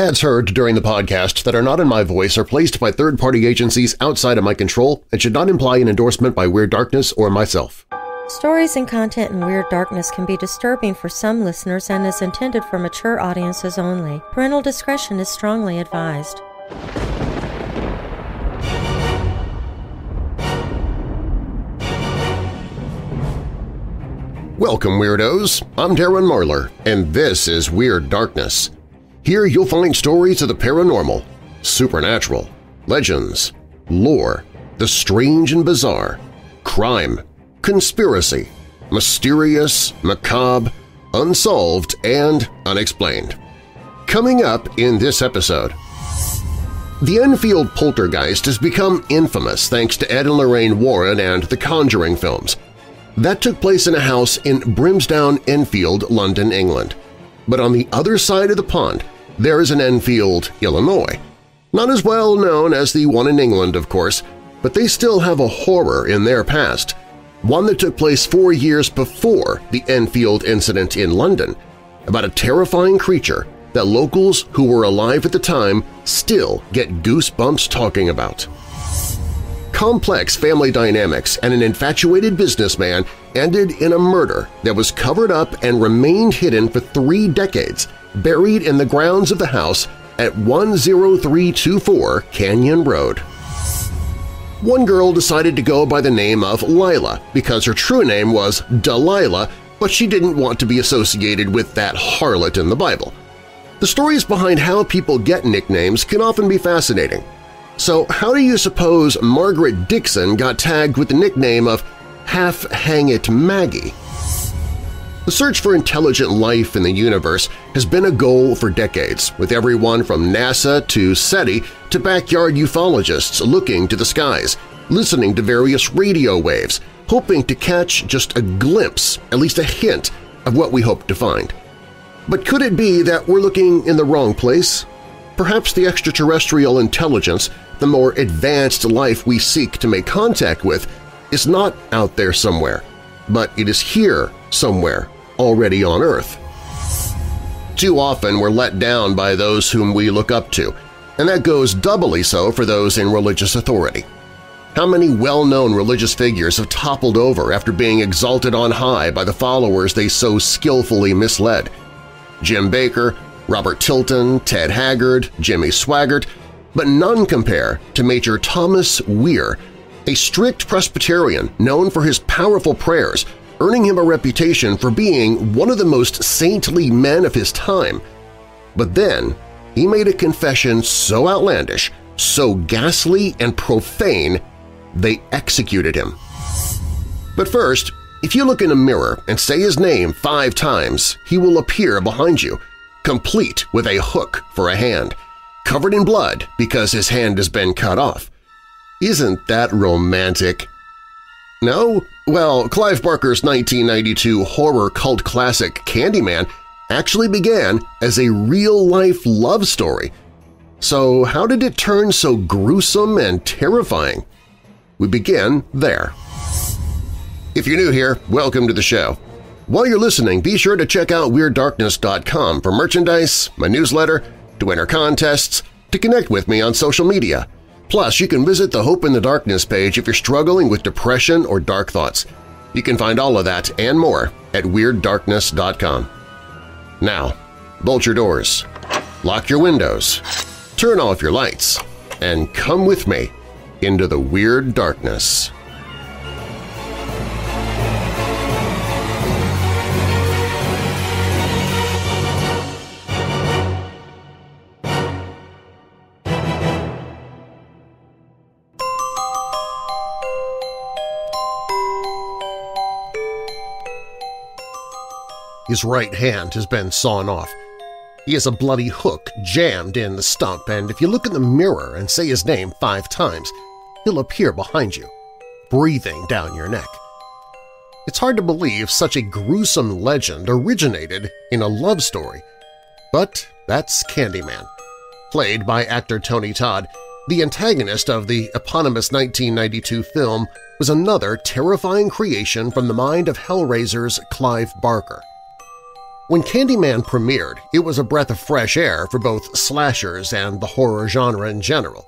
Ads heard during the podcast that are not in my voice are placed by third-party agencies outside of my control and should not imply an endorsement by Weird Darkness or myself. Stories and content in Weird Darkness can be disturbing for some listeners and is intended for mature audiences only. Parental discretion is strongly advised. Welcome, Weirdos! I'm Darren Marlar, and this is Weird Darkness. Here you'll find stories of the paranormal, supernatural, legends, lore, the strange and bizarre, crime, conspiracy, mysterious, macabre, unsolved, and unexplained. Coming up in this episode… The Enfield poltergeist has become infamous thanks to Ed and Lorraine Warren and the Conjuring films – that took place in a house in Brimsdown, Enfield, London, England. But on the other side of the pond, there is an Enfield, Illinois. Not as well known as the one in England, of course, but they still have a horror in their past, one that took place four years before the Enfield incident in London, about a terrifying creature that locals who were alive at the time still get goosebumps talking about complex family dynamics and an infatuated businessman ended in a murder that was covered up and remained hidden for three decades, buried in the grounds of the house at 10324 Canyon Road. One girl decided to go by the name of Lila because her true name was Delilah, but she didn't want to be associated with that harlot in the Bible. The stories behind how people get nicknames can often be fascinating, so how do you suppose Margaret Dickson got tagged with the nickname of Half-Hang-It Maggie? The search for intelligent life in the universe has been a goal for decades, with everyone from NASA to SETI to backyard ufologists looking to the skies, listening to various radio waves, hoping to catch just a glimpse, at least a hint, of what we hope to find. But could it be that we're looking in the wrong place? Perhaps the extraterrestrial intelligence the more advanced life we seek to make contact with is not out there somewhere, but it is here somewhere, already on Earth. Too often we're let down by those whom we look up to, and that goes doubly so for those in religious authority. How many well-known religious figures have toppled over after being exalted on high by the followers they so skillfully misled? Jim Bakker, Robert Tilton, Ted Haggard, Jimmy Swaggart, but none compare to Major Thomas Weir, a strict Presbyterian known for his powerful prayers, earning him a reputation for being one of the most saintly men of his time. But then he made a confession so outlandish, so ghastly and profane, they executed him. But first, if you look in a mirror and say his name five times, he will appear behind you, complete with a hook for a hand – covered in blood because his hand has been cut off. Isn't that romantic? No? Well, Clive Barker's 1992 horror cult classic Candyman actually began as a real-life love story. So how did it turn so gruesome and terrifying? We begin there. If you're new here, welcome to the show. While you're listening, be sure to check out WeirdDarkness.com for merchandise, my newsletter, to enter contests, to connect with me on social media. Plus, you can visit the Hope in the Darkness page if you're struggling with depression or dark thoughts. You can find all of that and more at WeirdDarkness.com. Now, bolt your doors, lock your windows, turn off your lights, and come with me into the Weird Darkness. His right hand has been sawn off. He has a bloody hook jammed in the stump, and if you look in the mirror and say his name five times, he'll appear behind you, breathing down your neck. It's hard to believe such a gruesome legend originated in a love story. But that's Candyman. Played by actor Tony Todd, the antagonist of the eponymous 1992 film was another terrifying creation from the mind of Hellraiser's Clive Barker. When Candyman premiered, it was a breath of fresh air for both slashers and the horror genre in general.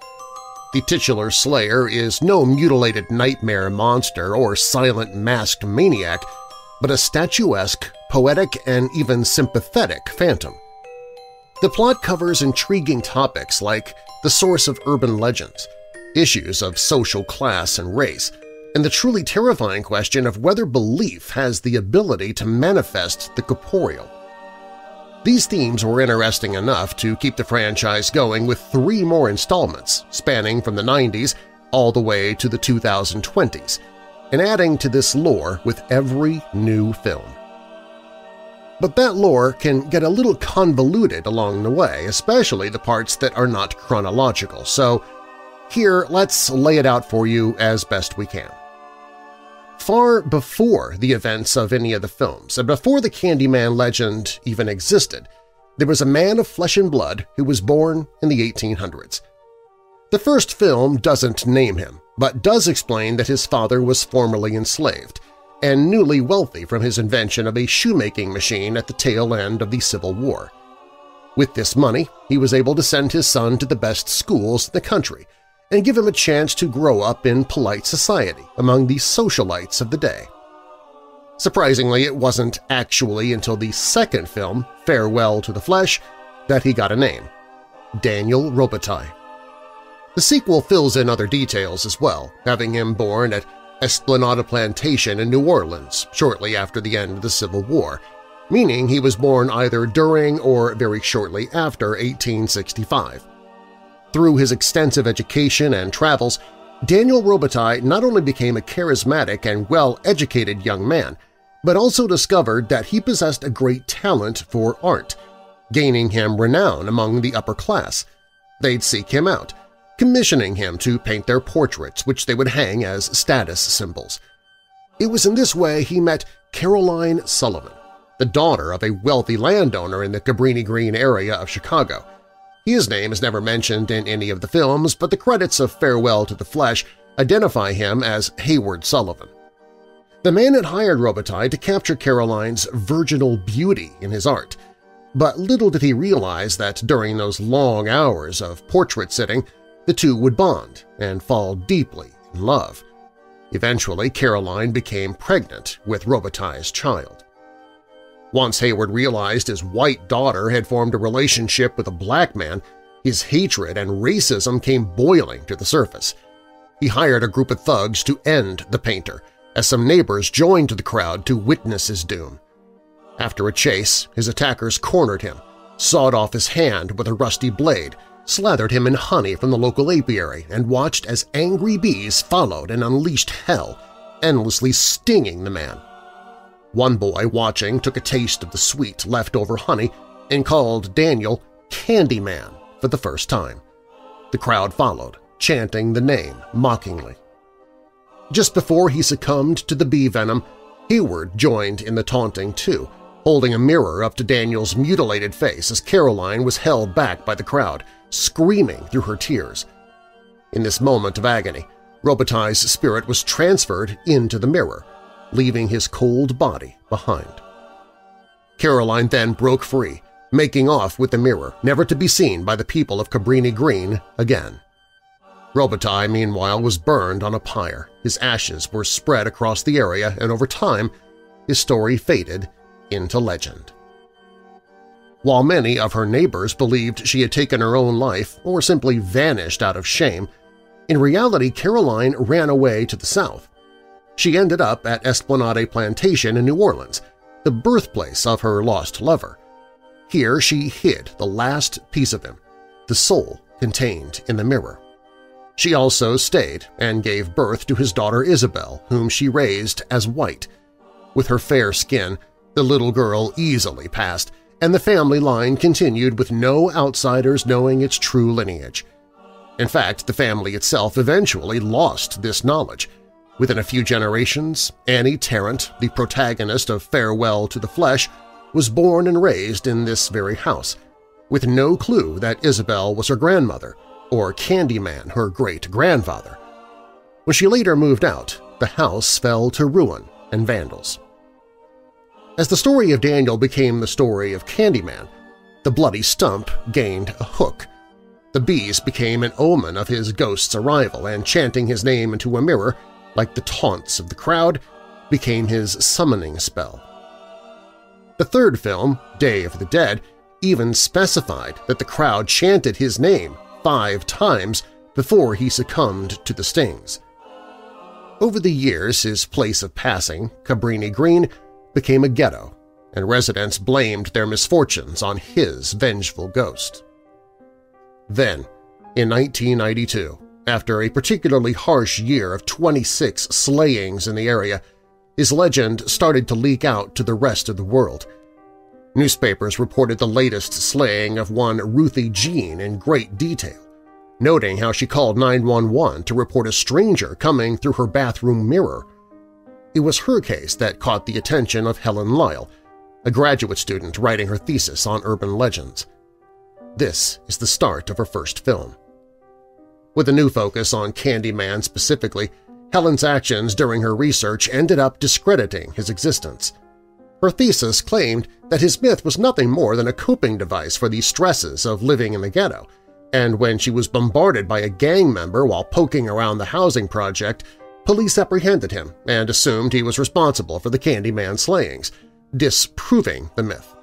The titular slayer is no mutilated nightmare monster or silent masked maniac, but a statuesque, poetic, and even sympathetic phantom. The plot covers intriguing topics like the source of urban legends, issues of social class and race, and the truly terrifying question of whether belief has the ability to manifest the corporeal. These themes were interesting enough to keep the franchise going with three more installments spanning from the 90s all the way to the 2020s, and adding to this lore with every new film. But that lore can get a little convoluted along the way, especially the parts that are not chronological, so here let's lay it out for you as best we can far before the events of any of the films and before the Candyman legend even existed, there was a man of flesh and blood who was born in the 1800s. The first film doesn't name him, but does explain that his father was formerly enslaved and newly wealthy from his invention of a shoemaking machine at the tail end of the Civil War. With this money, he was able to send his son to the best schools in the country and give him a chance to grow up in polite society among the socialites of the day. Surprisingly, it wasn't actually until the second film, Farewell to the Flesh, that he got a name – Daniel Robitaille. The sequel fills in other details as well, having him born at Esplanade Plantation in New Orleans shortly after the end of the Civil War, meaning he was born either during or very shortly after 1865. Through his extensive education and travels, Daniel Robitaille not only became a charismatic and well-educated young man, but also discovered that he possessed a great talent for art, gaining him renown among the upper class. They'd seek him out, commissioning him to paint their portraits, which they would hang as status symbols. It was in this way he met Caroline Sullivan, the daughter of a wealthy landowner in the Cabrini Green area of Chicago, his name is never mentioned in any of the films, but the credits of Farewell to the Flesh identify him as Hayward Sullivan. The man had hired Robitaille to capture Caroline's virginal beauty in his art, but little did he realize that during those long hours of portrait sitting, the two would bond and fall deeply in love. Eventually, Caroline became pregnant with Robitaille's child. Once Hayward realized his white daughter had formed a relationship with a black man, his hatred and racism came boiling to the surface. He hired a group of thugs to end the painter, as some neighbors joined the crowd to witness his doom. After a chase, his attackers cornered him, sawed off his hand with a rusty blade, slathered him in honey from the local apiary, and watched as angry bees followed and unleashed hell, endlessly stinging the man. One boy watching took a taste of the sweet leftover honey and called Daniel Candyman for the first time. The crowd followed, chanting the name mockingly. Just before he succumbed to the bee venom, Hayward joined in the taunting too, holding a mirror up to Daniel's mutilated face as Caroline was held back by the crowd, screaming through her tears. In this moment of agony, Robitaille's spirit was transferred into the mirror, leaving his cold body behind. Caroline then broke free, making off with the mirror, never to be seen by the people of Cabrini Green again. Robitaille, meanwhile, was burned on a pyre. His ashes were spread across the area, and over time, his story faded into legend. While many of her neighbors believed she had taken her own life or simply vanished out of shame, in reality Caroline ran away to the south, she ended up at Esplanade Plantation in New Orleans, the birthplace of her lost lover. Here she hid the last piece of him, the soul contained in the mirror. She also stayed and gave birth to his daughter Isabel, whom she raised as white. With her fair skin, the little girl easily passed, and the family line continued with no outsiders knowing its true lineage. In fact, the family itself eventually lost this knowledge – Within a few generations, Annie Tarrant, the protagonist of Farewell to the Flesh, was born and raised in this very house, with no clue that Isabel was her grandmother or Candyman her great-grandfather. When she later moved out, the house fell to ruin and vandals. As the story of Daniel became the story of Candyman, the bloody stump gained a hook. The bees became an omen of his ghost's arrival, and chanting his name into a mirror, like the taunts of the crowd, became his summoning spell. The third film, Day of the Dead, even specified that the crowd chanted his name five times before he succumbed to the stings. Over the years, his place of passing, Cabrini Green, became a ghetto, and residents blamed their misfortunes on his vengeful ghost. Then, in 1992, after a particularly harsh year of 26 slayings in the area, his legend started to leak out to the rest of the world. Newspapers reported the latest slaying of one Ruthie Jean in great detail, noting how she called 911 to report a stranger coming through her bathroom mirror. It was her case that caught the attention of Helen Lyle, a graduate student writing her thesis on urban legends. This is the start of her first film. With a new focus on Candyman specifically, Helen's actions during her research ended up discrediting his existence. Her thesis claimed that his myth was nothing more than a coping device for the stresses of living in the ghetto, and when she was bombarded by a gang member while poking around the housing project, police apprehended him and assumed he was responsible for the Candyman slayings, disproving the myth.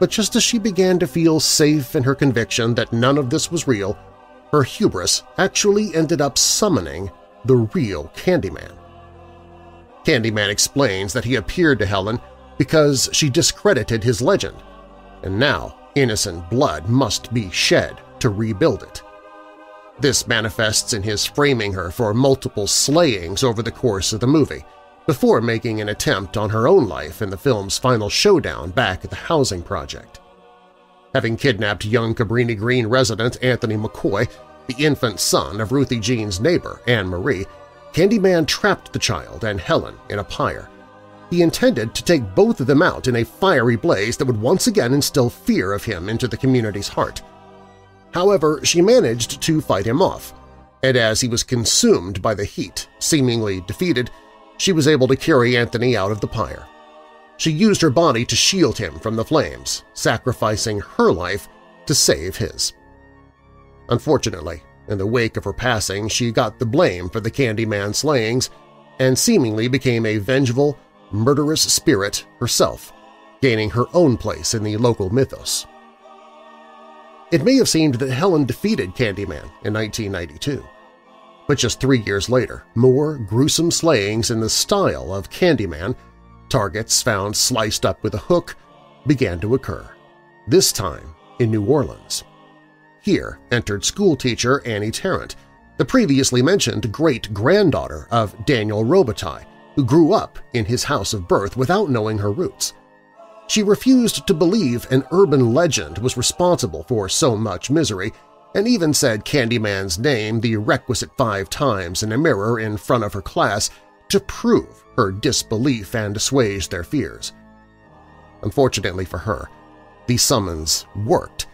But just as she began to feel safe in her conviction that none of this was real, her hubris actually ended up summoning the real Candyman. Candyman explains that he appeared to Helen because she discredited his legend, and now innocent blood must be shed to rebuild it. This manifests in his framing her for multiple slayings over the course of the movie, before making an attempt on her own life in the film's final showdown back at the housing project. Having kidnapped young Cabrini Green resident Anthony McCoy, the infant son of Ruthie Jean's neighbor, Anne Marie, Candyman trapped the child and Helen in a pyre. He intended to take both of them out in a fiery blaze that would once again instill fear of him into the community's heart. However, she managed to fight him off, and as he was consumed by the heat, seemingly defeated, she was able to carry Anthony out of the pyre. She used her body to shield him from the flames, sacrificing her life to save his. Unfortunately, in the wake of her passing, she got the blame for the Candyman slayings and seemingly became a vengeful, murderous spirit herself, gaining her own place in the local mythos. It may have seemed that Helen defeated Candyman in 1992, but just three years later, more gruesome slayings in the style of Candyman, targets found sliced up with a hook, began to occur, this time in New Orleans. Here entered schoolteacher Annie Tarrant, the previously mentioned great-granddaughter of Daniel Robitaille, who grew up in his house of birth without knowing her roots. She refused to believe an urban legend was responsible for so much misery and even said Candyman's name the requisite five times in a mirror in front of her class to prove her disbelief and assuage their fears. Unfortunately for her, the summons worked,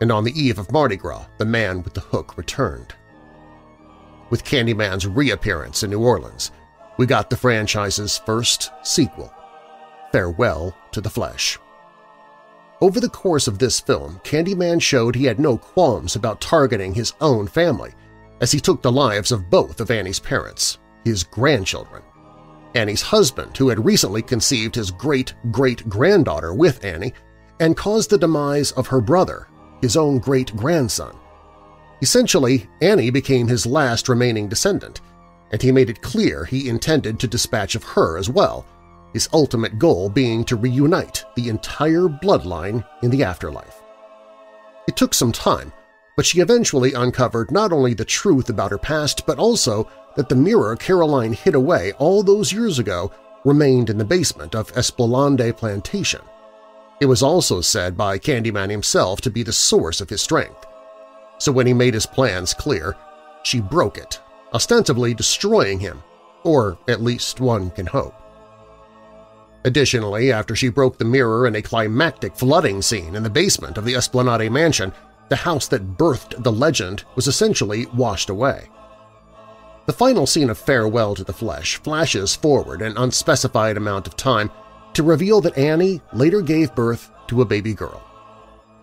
and on the eve of Mardi Gras, the man with the hook returned. With Candyman's reappearance in New Orleans, we got the franchise's first sequel, Farewell to the Flesh. Over the course of this film, Candyman showed he had no qualms about targeting his own family, as he took the lives of both of Annie's parents, his grandchildren. Annie's husband, who had recently conceived his great-great-granddaughter with Annie, and caused the demise of her brother, his own great-grandson. Essentially, Annie became his last remaining descendant, and he made it clear he intended to dispatch of her as well, his ultimate goal being to reunite the entire bloodline in the afterlife. It took some time, but she eventually uncovered not only the truth about her past but also that the mirror Caroline hid away all those years ago remained in the basement of Esplanade Plantation. It was also said by Candyman himself to be the source of his strength. So when he made his plans clear, she broke it, ostensibly destroying him, or at least one can hope. Additionally, after she broke the mirror in a climactic flooding scene in the basement of the Esplanade Mansion, the house that birthed the legend was essentially washed away. The final scene of Farewell to the Flesh flashes forward an unspecified amount of time to reveal that Annie later gave birth to a baby girl.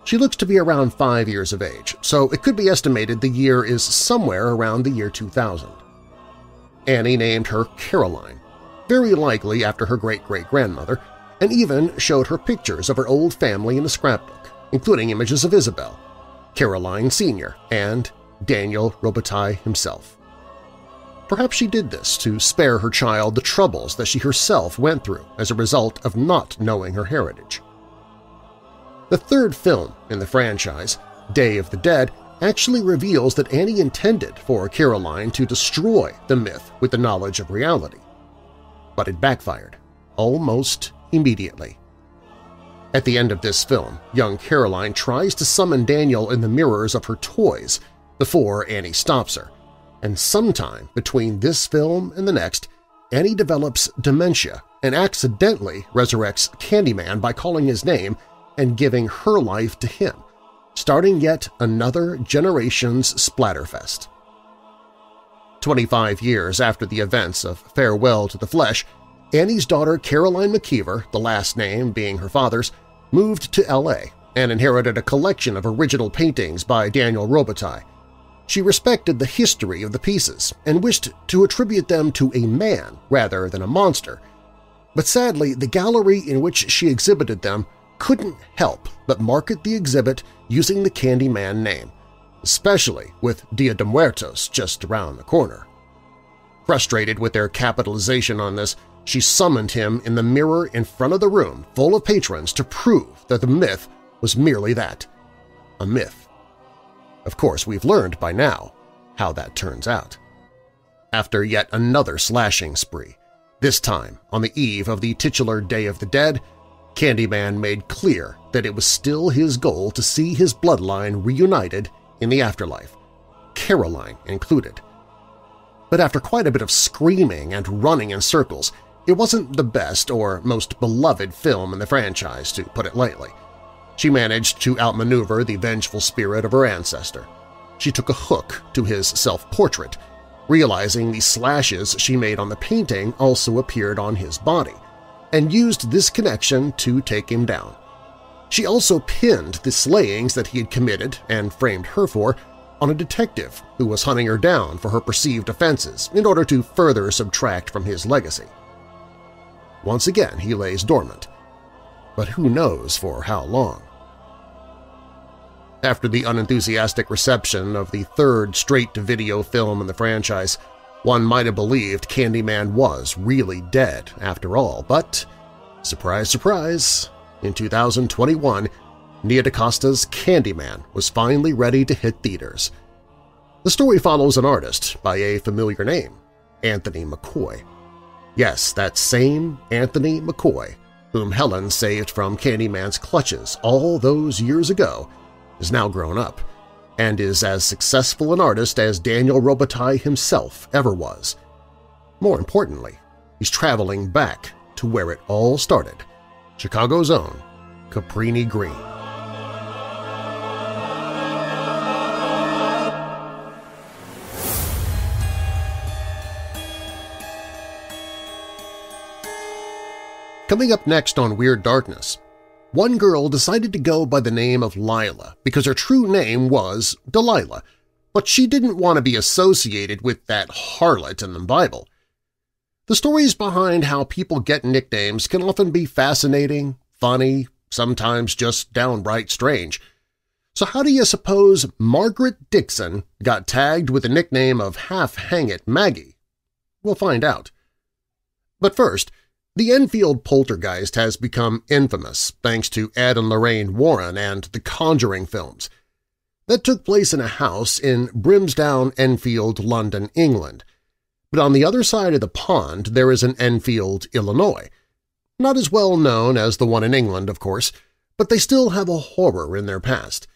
She looks to be around five years of age, so it could be estimated the year is somewhere around the year 2000. Annie named her Caroline, very likely after her great-great-grandmother, and even showed her pictures of her old family in a scrapbook, including images of Isabel, Caroline Sr., and Daniel Robitaille himself. Perhaps she did this to spare her child the troubles that she herself went through as a result of not knowing her heritage. The third film in the franchise, Day of the Dead, actually reveals that Annie intended for Caroline to destroy the myth with the knowledge of reality. But it backfired, almost immediately. At the end of this film, young Caroline tries to summon Daniel in the mirrors of her toys before Annie stops her, and sometime between this film and the next, Annie develops dementia and accidentally resurrects Candyman by calling his name and giving her life to him, starting yet another generation's splatterfest. Twenty-five years after the events of Farewell to the Flesh, Annie's daughter Caroline McKeever, the last name being her father's, moved to L.A. and inherited a collection of original paintings by Daniel Robitaille. She respected the history of the pieces and wished to attribute them to a man rather than a monster, but sadly the gallery in which she exhibited them couldn't help but market the exhibit using the Candyman name, especially with Dia de Muertos just around the corner. Frustrated with their capitalization on this, she summoned him in the mirror in front of the room full of patrons to prove that the myth was merely that – a myth. Of course, we've learned by now how that turns out. After yet another slashing spree, this time on the eve of the titular Day of the Dead, Candyman made clear that it was still his goal to see his bloodline reunited in the afterlife, Caroline included. But after quite a bit of screaming and running in circles, it wasn't the best or most beloved film in the franchise, to put it lightly. She managed to outmaneuver the vengeful spirit of her ancestor. She took a hook to his self-portrait, realizing the slashes she made on the painting also appeared on his body, and used this connection to take him down. She also pinned the slayings that he had committed and framed her for on a detective who was hunting her down for her perceived offenses in order to further subtract from his legacy. Once again he lays dormant, but who knows for how long. After the unenthusiastic reception of the third straight-to-video film in the franchise, one might have believed Candyman was really dead after all, but surprise, surprise, in 2021, Nia DaCosta's Candyman was finally ready to hit theaters. The story follows an artist by a familiar name, Anthony McCoy. Yes, that same Anthony McCoy, whom Helen saved from Candyman's clutches all those years ago, is now grown up and is as successful an artist as Daniel Robitaille himself ever was. More importantly, he's traveling back to where it all started, Chicago's own Cabrini Green. Coming up next on Weird Darkness, one girl decided to go by the name of Lila because her true name was Delilah, but she didn't want to be associated with that harlot in the Bible. The stories behind how people get nicknames can often be fascinating, funny, sometimes just downright strange. So how do you suppose Margaret Dickson got tagged with the nickname of Half-Hang-It Maggie? We'll find out. But first, the Enfield poltergeist has become infamous thanks to Ed and Lorraine Warren and the Conjuring films. That took place in a house in Brimsdown, Enfield, London, England. But on the other side of the pond there is an Enfield, Illinois. Not as well known as the one in England, of course, but they still have a horror in their past,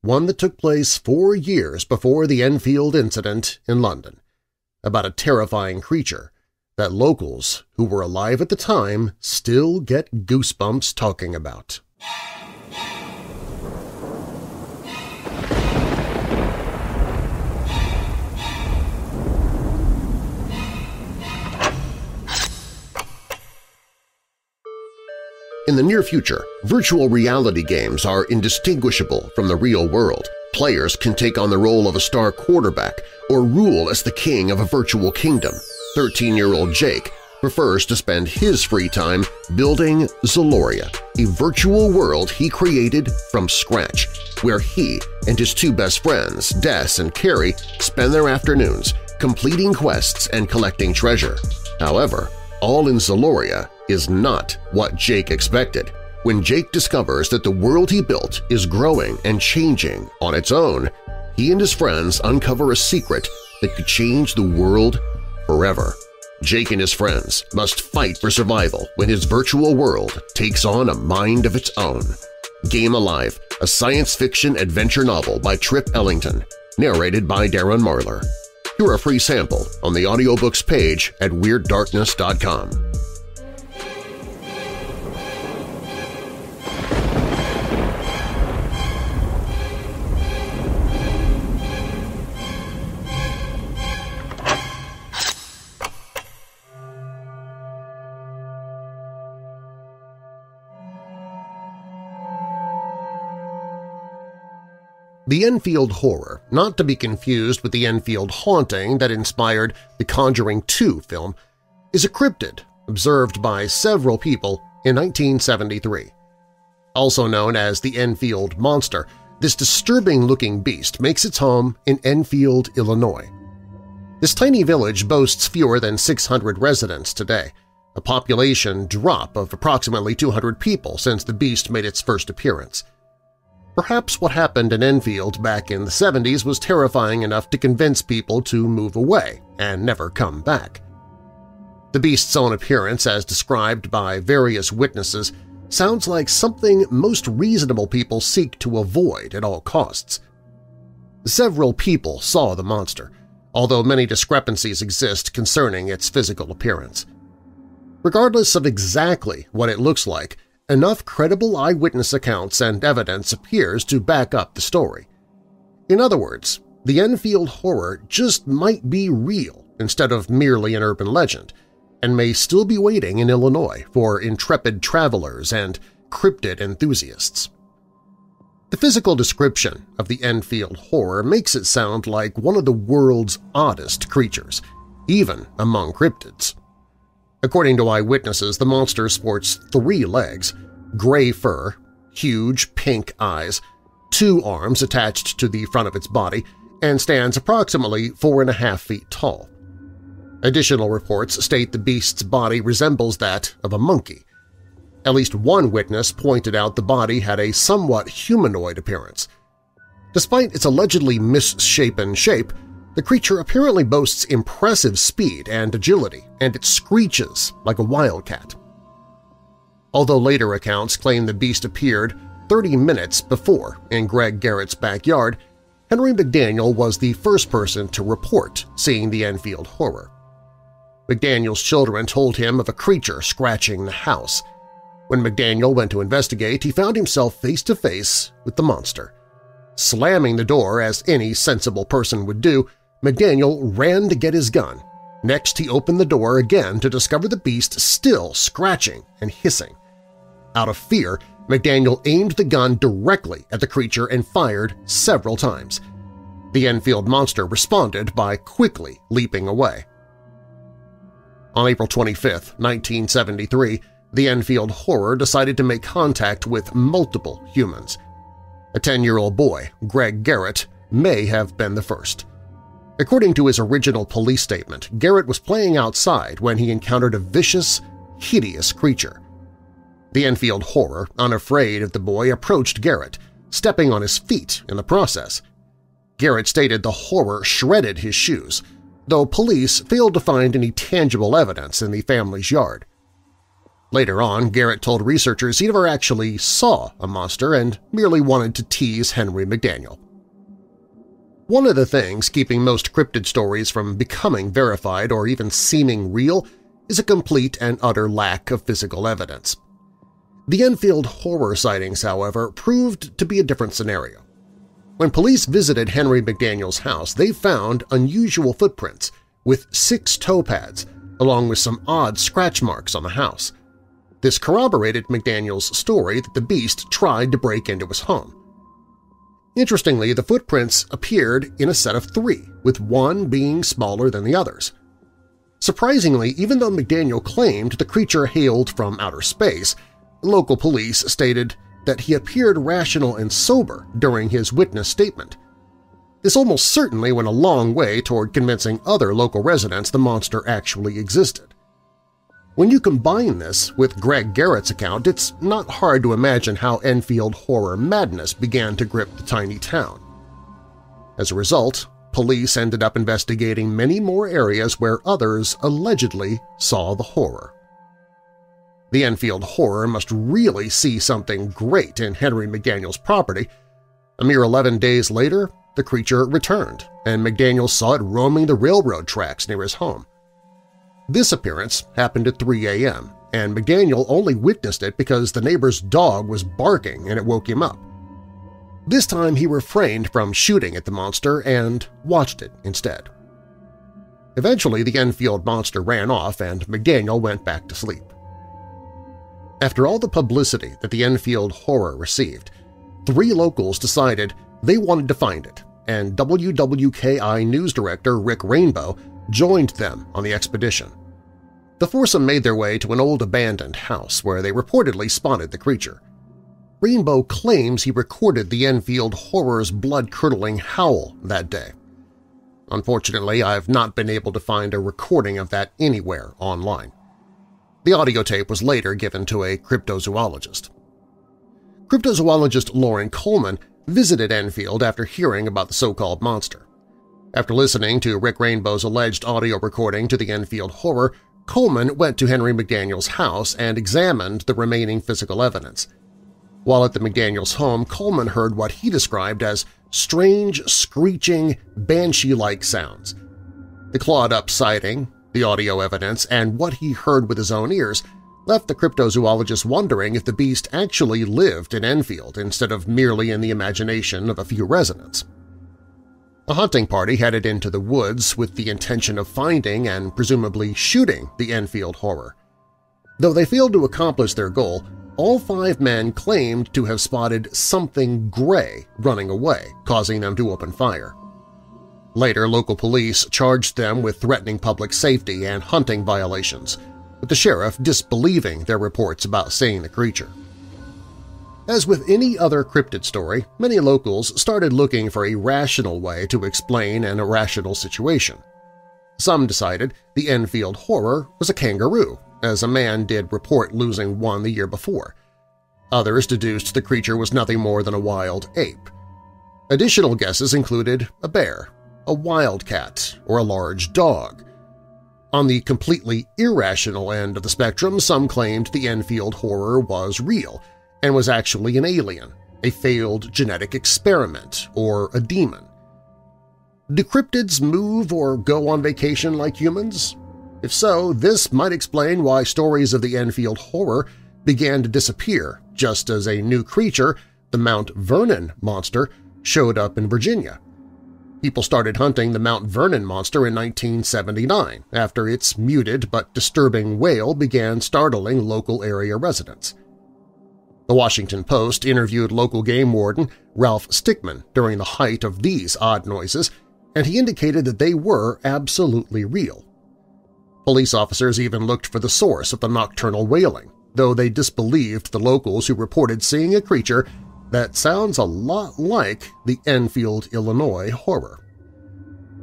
one that took place four years before the Enfield incident in London, about a terrifying creature that locals who were alive at the time still get goosebumps talking about. In the near future, virtual reality games are indistinguishable from the real world. Players can take on the role of a star quarterback or rule as the king of a virtual kingdom. 13-year-old Jake prefers to spend his free time building Zaloria, a virtual world he created from scratch, where he and his two best friends, Des and Carrie, spend their afternoons completing quests and collecting treasure. However, all in Zaloria is not what Jake expected. When Jake discovers that the world he built is growing and changing on its own, he and his friends uncover a secret that could change the world forever. Jake and his friends must fight for survival when his virtual world takes on a mind of its own. Game Alive, a science fiction adventure novel by Trip Ellington, narrated by Darren Marlar. Hear a free sample on the audiobooks page at WeirdDarkness.com. The Enfield Horror, not to be confused with the Enfield Haunting that inspired the Conjuring 2 film, is a cryptid observed by several people in 1973. Also known as the Enfield Monster, this disturbing-looking beast makes its home in Enfield, Illinois. This tiny village boasts fewer than 600 residents today, a population drop of approximately 200 people since the beast made its first appearance. Perhaps what happened in Enfield back in the 70s was terrifying enough to convince people to move away and never come back. The beast's own appearance, as described by various witnesses, sounds like something most reasonable people seek to avoid at all costs. Several people saw the monster, although many discrepancies exist concerning its physical appearance. Regardless of exactly what it looks like, enough credible eyewitness accounts and evidence appears to back up the story. In other words, the Enfield horror just might be real instead of merely an urban legend, and may still be waiting in Illinois for intrepid travelers and cryptid enthusiasts. The physical description of the Enfield horror makes it sound like one of the world's oddest creatures, even among cryptids. According to eyewitnesses, the monster sports three legs, gray fur, huge pink eyes, two arms attached to the front of its body, and stands approximately four and a half feet tall. Additional reports state the beast's body resembles that of a monkey. At least one witness pointed out the body had a somewhat humanoid appearance. Despite its allegedly misshapen shape, the creature apparently boasts impressive speed and agility, and it screeches like a wildcat. Although later accounts claim the beast appeared 30 minutes before in Greg Garrett's backyard, Henry McDaniel was the first person to report seeing the Enfield horror. McDaniel's children told him of a creature scratching the house. When McDaniel went to investigate, he found himself face-to-face -face with the monster. Slamming the door as any sensible person would do, McDaniel ran to get his gun. Next, he opened the door again to discover the beast still scratching and hissing. Out of fear, McDaniel aimed the gun directly at the creature and fired several times. The Enfield monster responded by quickly leaping away. On April 25, 1973, the Enfield Horror decided to make contact with multiple humans. A 10-year-old boy, Greg Garrett, may have been the first. According to his original police statement, Garrett was playing outside when he encountered a vicious, hideous creature. The Enfield Horror, unafraid of the boy, approached Garrett, stepping on his feet in the process. Garrett stated the horror shredded his shoes, though police failed to find any tangible evidence in the family's yard. Later on, Garrett told researchers he never actually saw a monster and merely wanted to tease Henry McDaniel. One of the things keeping most cryptid stories from becoming verified or even seeming real is a complete and utter lack of physical evidence. The Enfield horror sightings, however, proved to be a different scenario. When police visited Henry McDaniel's house, they found unusual footprints with six toe pads along with some odd scratch marks on the house. This corroborated McDaniel's story that the beast tried to break into his home. Interestingly, the footprints appeared in a set of three, with one being smaller than the others. Surprisingly, even though McDaniel claimed the creature hailed from outer space, local police stated that he appeared rational and sober during his witness statement. This almost certainly went a long way toward convincing other local residents the monster actually existed. When you combine this with Greg Garrett's account, it's not hard to imagine how Enfield horror madness began to grip the tiny town. As a result, police ended up investigating many more areas where others allegedly saw the horror. The Enfield Horror must really see something great in Henry McDaniel's property. A mere 11 days later, the creature returned, and McDaniel saw it roaming the railroad tracks near his home. This appearance happened at 3 a.m., and McDaniel only witnessed it because the neighbor's dog was barking and it woke him up. This time he refrained from shooting at the monster and watched it instead. Eventually the Enfield monster ran off and McDaniel went back to sleep. After all the publicity that the Enfield horror received, three locals decided they wanted to find it, and WWKI news director Rick Rainbow joined them on the expedition. The foursome made their way to an old abandoned house where they reportedly spotted the creature. Rainbow claims he recorded the Enfield horror's blood-curdling howl that day. Unfortunately, I've not been able to find a recording of that anywhere online. The audio tape was later given to a cryptozoologist. Cryptozoologist Loren Coleman visited Enfield after hearing about the so-called monster. After listening to Rick Rainbow's alleged audio recording to the Enfield horror, Coleman went to Henry McDaniel's house and examined the remaining physical evidence. While at the McDaniels' home, Coleman heard what he described as strange, screeching, banshee-like sounds. The clawed-up sighting, the audio evidence, and what he heard with his own ears left the cryptozoologist wondering if the beast actually lived in Enfield instead of merely in the imagination of a few residents. A hunting party headed into the woods with the intention of finding and presumably shooting the Enfield horror. Though they failed to accomplish their goal, all five men claimed to have spotted something gray running away, causing them to open fire. Later, local police charged them with threatening public safety and hunting violations, with the sheriff disbelieving their reports about seeing the creature. As with any other cryptid story, many locals started looking for a rational way to explain an irrational situation. Some decided the Enfield Horror was a kangaroo, as a man did report losing one the year before. Others deduced the creature was nothing more than a wild ape. Additional guesses included a bear, a wildcat, or a large dog. On the completely irrational end of the spectrum, some claimed the Enfield horror was real and was actually an alien, a failed genetic experiment, or a demon. Do cryptids move or go on vacation like humans? If so, this might explain why stories of the Enfield horror began to disappear just as a new creature, the Mount Vernon monster, showed up in Virginia. People started hunting the Mount Vernon monster in 1979 after its muted but disturbing wail began startling local area residents. The Washington Post interviewed local game warden Ralph Stickman during the height of these odd noises, and he indicated that they were absolutely real. Police officers even looked for the source of the nocturnal wailing, though they disbelieved the locals who reported seeing a creature that sounds a lot like the Enfield, Illinois horror.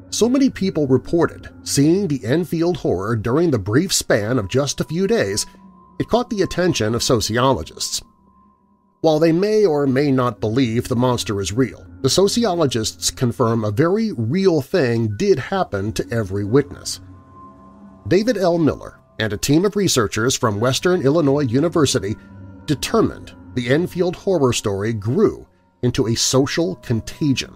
So many people reported seeing the Enfield horror during the brief span of just a few days, it caught the attention of sociologists. While they may or may not believe the monster is real, the sociologists confirm a very real thing did happen to every witness. David L. Miller and a team of researchers from Western Illinois University determined the Enfield horror story grew into a social contagion.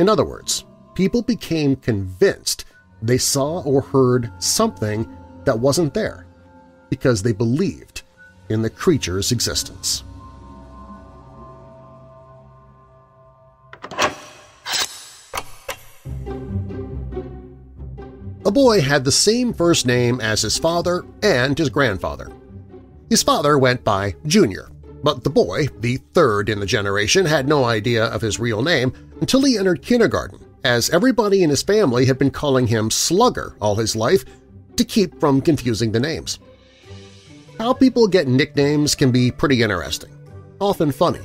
In other words, people became convinced they saw or heard something that wasn't there because they believed in the creature's existence. A boy had the same first name as his father and his grandfather. His father went by Junior, but the boy, the third in the generation, had no idea of his real name until he entered kindergarten, as everybody in his family had been calling him Slugger all his life to keep from confusing the names. How people get nicknames can be pretty interesting, often funny.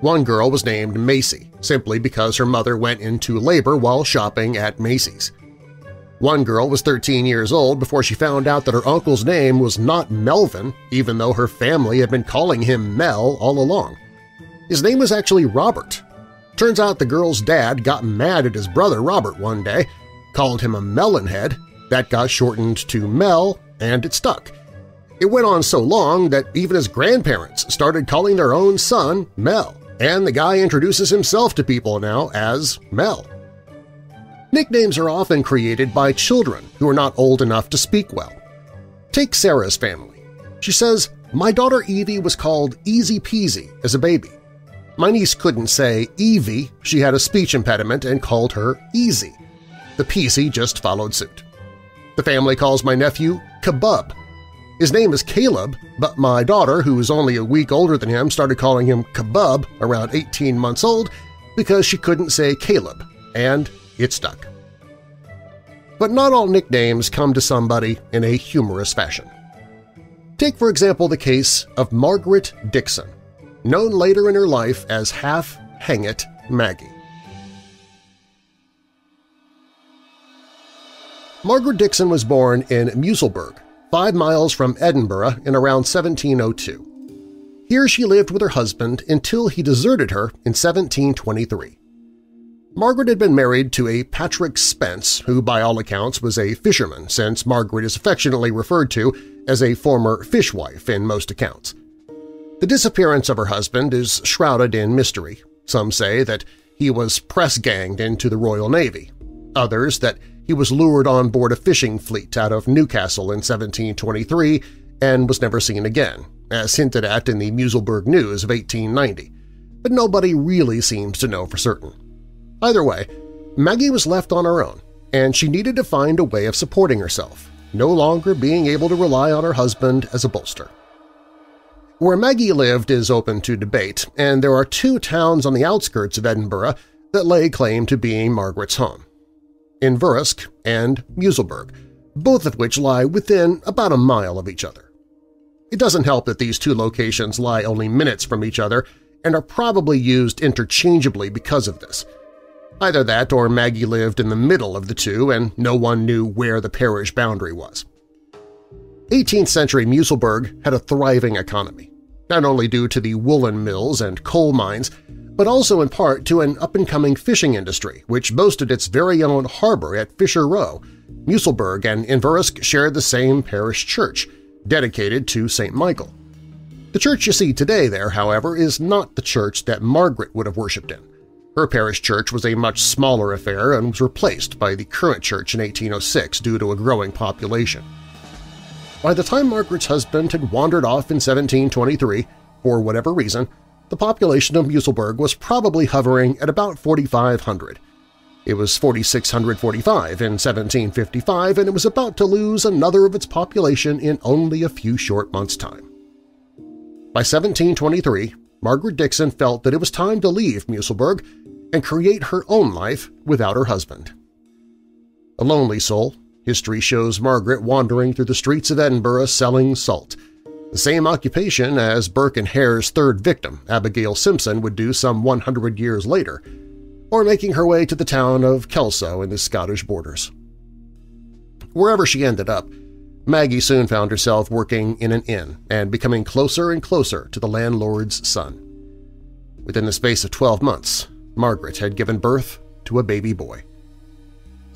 One girl was named Macy simply because her mother went into labor while shopping at Macy's. One girl was 13 years old before she found out that her uncle's name was not Melvin, even though her family had been calling him Mel all along. His name was actually Robert. Turns out the girl's dad got mad at his brother Robert one day, called him a melonhead, that got shortened to Mel, and it stuck. It went on so long that even his grandparents started calling their own son Mel, and the guy introduces himself to people now as Mel. Nicknames are often created by children who are not old enough to speak well. Take Sarah's family. She says, my daughter Evie was called Easy Peasy as a baby. My niece couldn't say Evie, she had a speech impediment and called her Easy. The Peasy just followed suit. The family calls my nephew Kebub. His name is Caleb, but my daughter, who is only a week older than him, started calling him Kebub around 18 months old because she couldn't say Caleb, and it stuck. But not all nicknames come to somebody in a humorous fashion. Take, for example, the case of Margaret Dickson, known later in her life as Half Hang It Maggie. Margaret Dickson was born in Musselburgh, five miles from Edinburgh in around 1702. Here she lived with her husband until he deserted her in 1723. Margaret had been married to a Patrick Spence, who by all accounts was a fisherman since Margaret is affectionately referred to as a former fishwife in most accounts. The disappearance of her husband is shrouded in mystery. Some say that he was press-ganged into the Royal Navy, others that he was lured on board a fishing fleet out of Newcastle in 1723 and was never seen again, as hinted at in the Musselburgh News of 1890, but nobody really seems to know for certain. Either way, Maggie was left on her own, and she needed to find a way of supporting herself, no longer being able to rely on her husband as a bolster. Where Maggie lived is open to debate, and there are two towns on the outskirts of Edinburgh that lay claim to being Margaret's home – Inveresk and Musselburgh, both of which lie within about a mile of each other. It doesn't help that these two locations lie only minutes from each other and are probably used interchangeably because of this – Either that or Maggie lived in the middle of the two and no one knew where the parish boundary was. 18th-century Musselburgh had a thriving economy, not only due to the woolen mills and coal mines, but also in part to an up-and-coming fishing industry which boasted its very own harbor at Fisher Row. Musselburgh and Inveresk shared the same parish church, dedicated to St. Michael. The church you see today there, however, is not the church that Margaret would have worshipped in. Her parish church was a much smaller affair and was replaced by the current church in 1806 due to a growing population. By the time Margaret's husband had wandered off in 1723, for whatever reason, the population of Musselburgh was probably hovering at about 4,500. It was 4,645 in 1755, and it was about to lose another of its population in only a few short months' time. By 1723, Margaret Dickson felt that it was time to leave Musselburgh and create her own life without her husband. A lonely soul, history shows Margaret wandering through the streets of Edinburgh selling salt, the same occupation as Burke and Hare's third victim, Abigail Simpson, would do some 100 years later, or making her way to the town of Kelso in the Scottish borders. Wherever she ended up, Maggie soon found herself working in an inn and becoming closer and closer to the landlord's son. Within the space of 12 months, Margaret had given birth to a baby boy.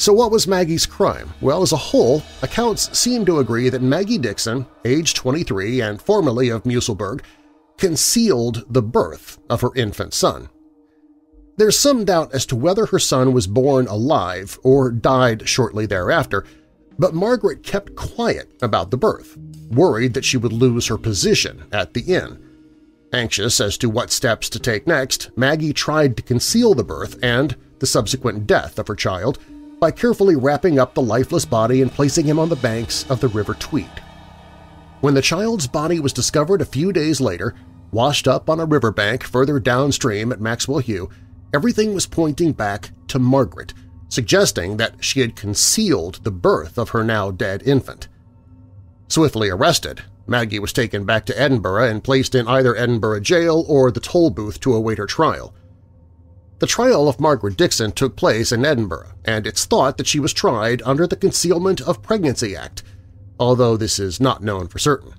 So what was Maggie's crime? Well, as a whole, accounts seem to agree that Maggie Dickson, age 23 and formerly of Musselburgh, concealed the birth of her infant son. There's some doubt as to whether her son was born alive or died shortly thereafter, but Margaret kept quiet about the birth, worried that she would lose her position at the inn. Anxious as to what steps to take next, Maggie tried to conceal the birth and the subsequent death of her child by carefully wrapping up the lifeless body and placing him on the banks of the River Tweed. When the child's body was discovered a few days later, washed up on a riverbank further downstream at Maxwellheugh, everything was pointing back to Margaret, suggesting that she had concealed the birth of her now dead infant. Swiftly arrested, Maggie was taken back to Edinburgh and placed in either Edinburgh jail or the toll booth to await her trial. The trial of Margaret Dickson took place in Edinburgh, and it's thought that she was tried under the Concealment of Pregnancy Act, although this is not known for certain.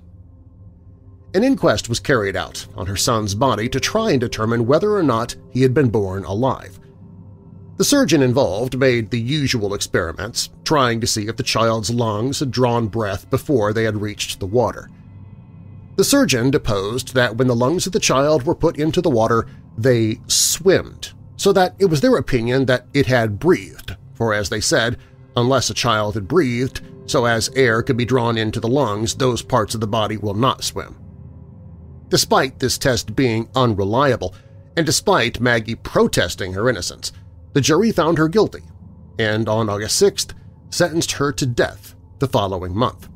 An inquest was carried out on her son's body to try and determine whether or not he had been born alive. The surgeon involved made the usual experiments, trying to see if the child's lungs had drawn breath before they had reached the water. The surgeon deposed that when the lungs of the child were put into the water, they swimmed, so that it was their opinion that it had breathed, for as they said, unless a child had breathed, so as air could be drawn into the lungs, those parts of the body will not swim. Despite this test being unreliable, and despite Maggie protesting her innocence, the jury found her guilty and on August 6th sentenced her to death the following month.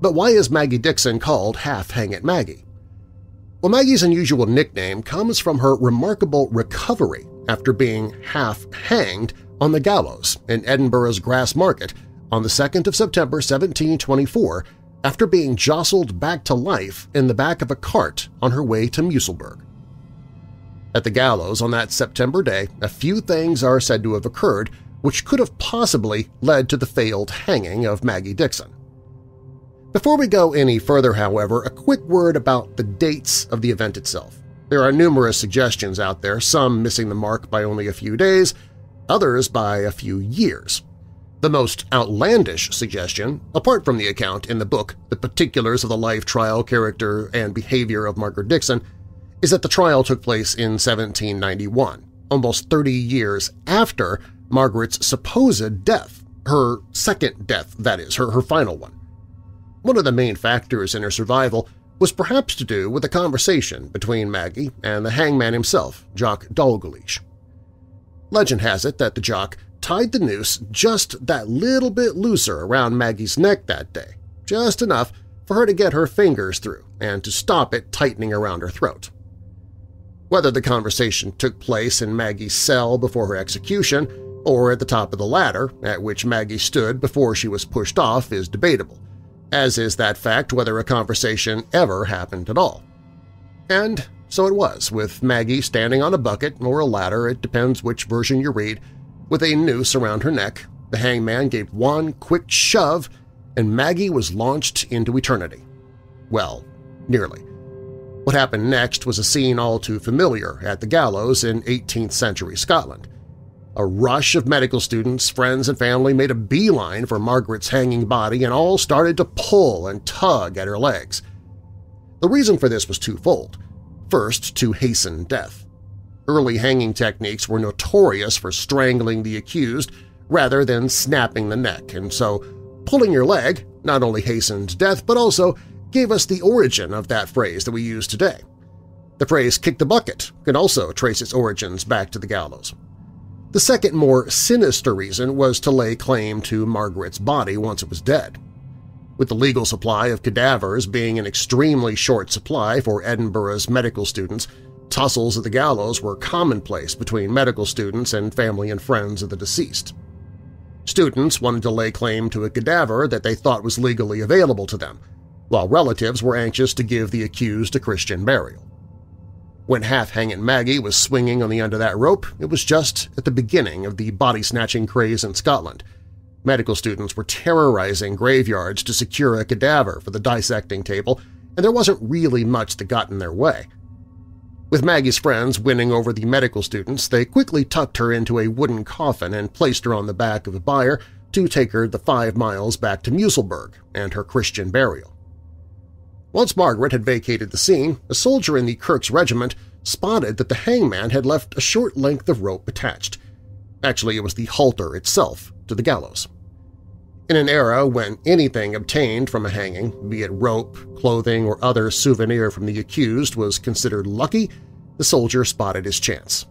But why is Maggie Dickson called Half-Hang-It Maggie? Well, Maggie's unusual nickname comes from her remarkable recovery after being half-hanged on the gallows in Edinburgh's Grass Market on the 2nd of September 1724 after being jostled back to life in the back of a cart on her way to Musselburgh. At the gallows on that September day, a few things are said to have occurred which could have possibly led to the failed hanging of Maggie Dickson. Before we go any further, however, a quick word about the dates of the event itself. There are numerous suggestions out there, some missing the mark by only a few days, others by a few years. The most outlandish suggestion, apart from the account in the book The Particulars of the Life, Trial, Character, and Behavior of Margaret Dickson, is that the trial took place in 1791, almost 30 years after Margaret's supposed death, her second death, that is, her, her final one. One of the main factors in her survival was perhaps to do with a conversation between Maggie and the hangman himself, Jock Dalgleish. Legend has it that the jock tied the noose just that little bit looser around Maggie's neck that day, just enough for her to get her fingers through and to stop it tightening around her throat. Whether the conversation took place in Maggie's cell before her execution or at the top of the ladder at which Maggie stood before she was pushed off is debatable, as is that fact whether a conversation ever happened at all. And so it was, with Maggie standing on a bucket or a ladder, it depends which version you read, with a noose around her neck, the hangman gave one quick shove and Maggie was launched into eternity. Well, nearly. What happened next was a scene all too familiar at the gallows in 18th-century Scotland. A rush of medical students, friends, and family made a beeline for Margaret's hanging body and all started to pull and tug at her legs. The reason for this was twofold. First, to hasten death. Early hanging techniques were notorious for strangling the accused rather than snapping the neck, and so pulling your leg not only hastened death but also gave us the origin of that phrase that we use today. The phrase kick the bucket can also trace its origins back to the gallows. The second, more sinister reason was to lay claim to Margaret's body once it was dead. With the legal supply of cadavers being an extremely short supply for Edinburgh's medical students, tussles at the gallows were commonplace between medical students and family and friends of the deceased. Students wanted to lay claim to a cadaver that they thought was legally available to them, while relatives were anxious to give the accused a Christian burial. When half-hanging Maggie was swinging on the end of that rope, it was just at the beginning of the body-snatching craze in Scotland. Medical students were terrorizing graveyards to secure a cadaver for the dissecting table, and there wasn't really much that got in their way. With Maggie's friends winning over the medical students, they quickly tucked her into a wooden coffin and placed her on the back of a bier to take her the five miles back to Musselburgh and her Christian burial. Once Margaret had vacated the scene, a soldier in the Kirk's regiment spotted that the hangman had left a short length of rope attached. Actually, it was the halter itself to the gallows. In an era when anything obtained from a hanging, be it rope, clothing, or other souvenir from the accused, was considered lucky, the soldier spotted his chance.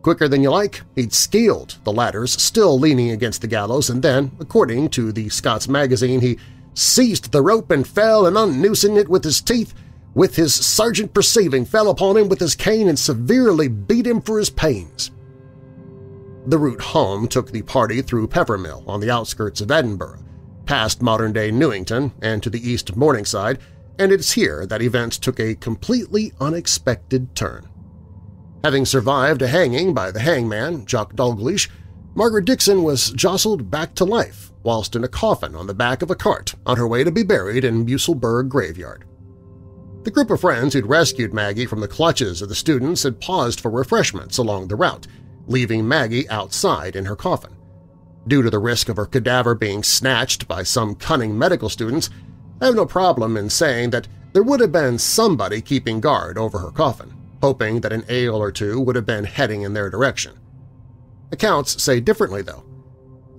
Quicker than you like, he'd scaled the ladders, still leaning against the gallows, and then, according to the Scots magazine, he seized the rope and fell and unnoosing it with his teeth, with his sergeant perceiving, fell upon him with his cane and severely beat him for his pains. The route home took the party through Peffermill on the outskirts of Edinburgh, past modern-day Newington and to the east of Morningside, and it's here that events took a completely unexpected turn. Having survived a hanging by the hangman, Jock Dalgleish, Margaret Dickson was jostled back to life whilst in a coffin on the back of a cart on her way to be buried in Musselburgh graveyard. The group of friends who'd rescued Maggie from the clutches of the students had paused for refreshments along the route, leaving Maggie outside in her coffin. Due to the risk of her cadaver being snatched by some cunning medical students, I have no problem in saying that there would have been somebody keeping guard over her coffin, hoping that an ale or two would have been heading in their direction. Accounts say differently, though.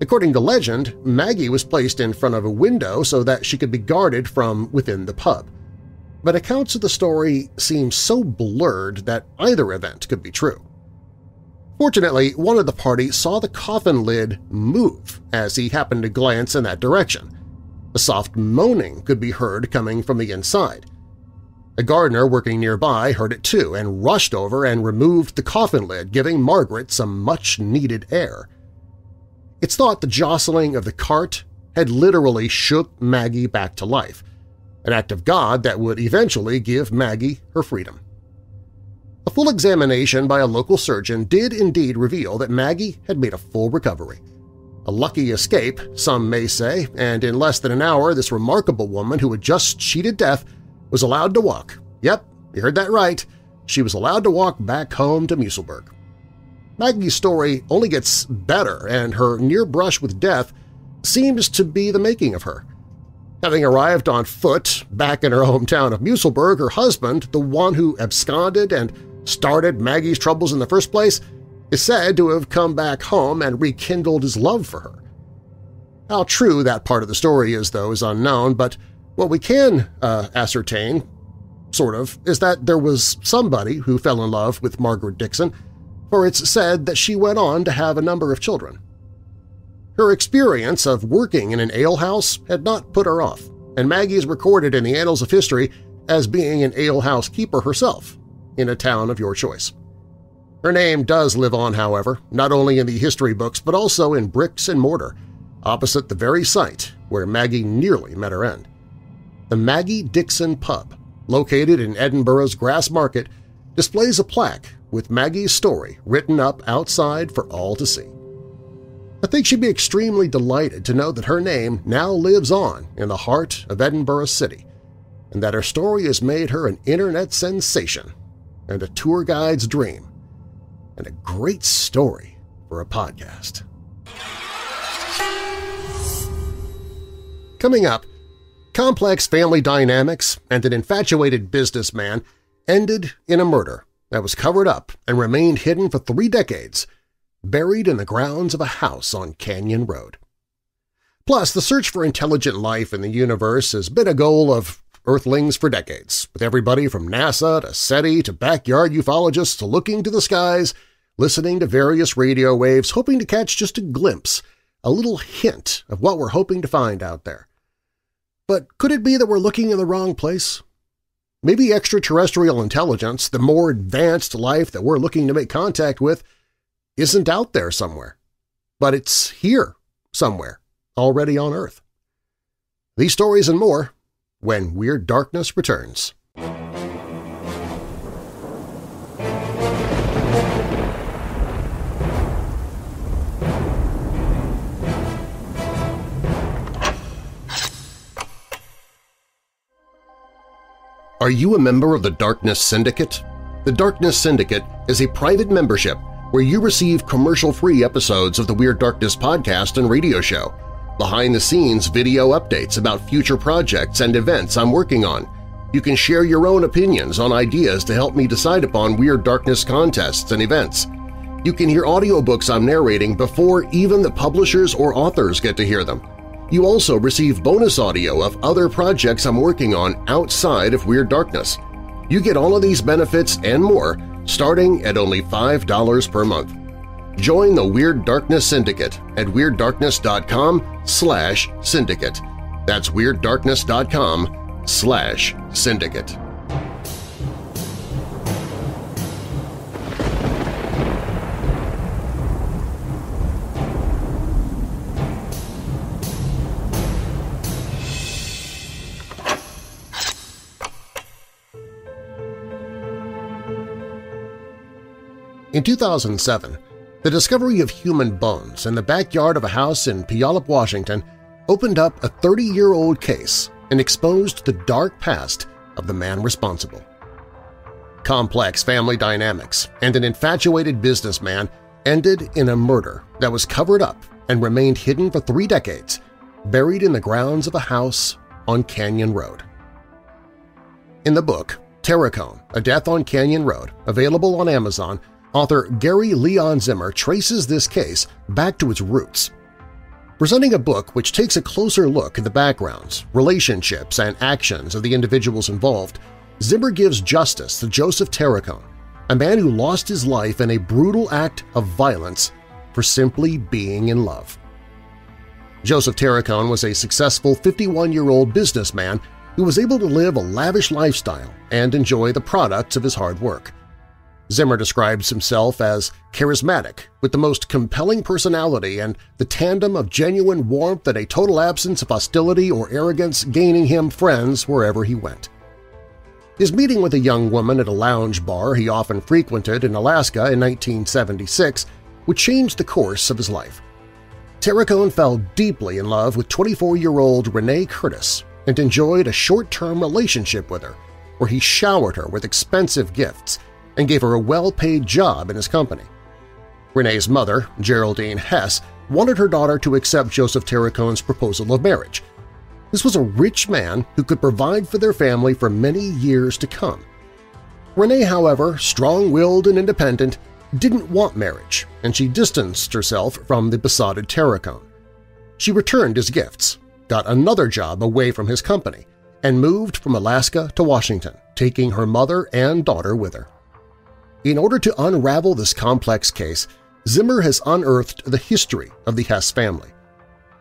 According to legend, Maggie was placed in front of a window so that she could be guarded from within the pub. But accounts of the story seem so blurred that either event could be true. Fortunately, one of the party saw the coffin lid move as he happened to glance in that direction. A soft moaning could be heard coming from the inside. A gardener working nearby heard it too and rushed over and removed the coffin lid, giving Margaret some much-needed air. It's thought the jostling of the cart had literally shook Maggie back to life, an act of God that would eventually give Maggie her freedom. A full examination by a local surgeon did indeed reveal that Maggie had made a full recovery. A lucky escape, some may say, and in less than an hour this remarkable woman who had just cheated death was allowed to walk. Yep, you heard that right. She was allowed to walk back home to Musselburgh. Maggie's story only gets better, and her near brush with death seems to be the making of her. Having arrived on foot back in her hometown of Musselburgh, her husband, the one who absconded and started Maggie's troubles in the first place, is said to have come back home and rekindled his love for her. How true that part of the story is, though, is unknown, but what we can uh, ascertain, sort of, is that there was somebody who fell in love with Margaret Dickson, for it's said that she went on to have a number of children. Her experience of working in an alehouse had not put her off, and Maggie is recorded in the annals of history as being an alehouse keeper herself, in a town of your choice. Her name does live on, however, not only in the history books but also in bricks and mortar, opposite the very site where Maggie nearly met her end. The Maggie Dickson Pub, located in Edinburgh's Grassmarket, displays a plaque with Maggie's story written up outside for all to see. I think she'd be extremely delighted to know that her name now lives on in the heart of Edinburgh City, and that her story has made her an internet sensation and a tour guide's dream, and a great story for a podcast. Coming up, complex family dynamics and an infatuated businessman ended in a murder that was covered up and remained hidden for three decades, buried in the grounds of a house on Canyon Road. Plus, the search for intelligent life in the universe has been a goal of Earthlings for decades, with everybody from NASA to SETI to backyard ufologists looking to the skies, listening to various radio waves, hoping to catch just a glimpse, a little hint of what we're hoping to find out there. But could it be that we're looking in the wrong place? Maybe extraterrestrial intelligence, the more advanced life that we're looking to make contact with, isn't out there somewhere, but it's here somewhere, already on Earth. These stories and more when Weird Darkness returns. Are you a member of the Darkness Syndicate? The Darkness Syndicate is a private membership where you receive commercial-free episodes of the Weird Darkness podcast and radio show, behind-the-scenes video updates about future projects and events I'm working on. You can share your own opinions on ideas to help me decide upon Weird Darkness contests and events. You can hear audiobooks I'm narrating before even the publishers or authors get to hear them. You also receive bonus audio of other projects I'm working on outside of Weird Darkness. You get all of these benefits and more starting at only $5 per month. Join the Weird Darkness Syndicate at WeirdDarkness.com slash syndicate. That's WeirdDarkness.com slash syndicate. In 2007, the discovery of human bones in the backyard of a house in Puyallup, Washington opened up a 30-year-old case and exposed the dark past of the man responsible. Complex family dynamics and an infatuated businessman ended in a murder that was covered up and remained hidden for three decades, buried in the grounds of a house on Canyon Road. In the book, Terracone, A Death on Canyon Road, available on Amazon, author Gary Leon Zimmer traces this case back to its roots. Presenting a book which takes a closer look at the backgrounds, relationships, and actions of the individuals involved, Zimmer gives justice to Joseph Terracone, a man who lost his life in a brutal act of violence for simply being in love. Joseph Terracone was a successful 51-year-old businessman who was able to live a lavish lifestyle and enjoy the products of his hard work. Zimmer describes himself as charismatic, with the most compelling personality and the tandem of genuine warmth and a total absence of hostility or arrogance gaining him friends wherever he went. His meeting with a young woman at a lounge bar he often frequented in Alaska in 1976 would change the course of his life. Terracone fell deeply in love with 24-year-old Renee Curtis and enjoyed a short-term relationship with her, where he showered her with expensive gifts and gave her a well-paid job in his company. Renee's mother, Geraldine Hess, wanted her daughter to accept Joseph Terracone's proposal of marriage. This was a rich man who could provide for their family for many years to come. Renee, however, strong-willed and independent, didn't want marriage, and she distanced herself from the besotted Terracone. She returned his gifts, got another job away from his company, and moved from Alaska to Washington, taking her mother and daughter with her. In order to unravel this complex case, Zimmer has unearthed the history of the Hess family.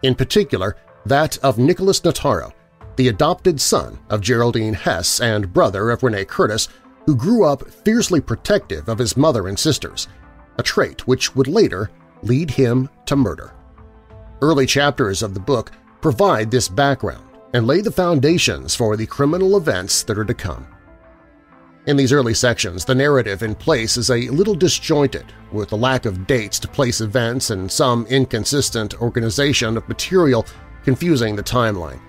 In particular, that of Nicholas Notaro, the adopted son of Geraldine Hess and brother of Renee Curtis, who grew up fiercely protective of his mother and sisters, a trait which would later lead him to murder. Early chapters of the book provide this background and lay the foundations for the criminal events that are to come. In these early sections, the narrative in place is a little disjointed, with a lack of dates to place events and some inconsistent organization of material confusing the timeline.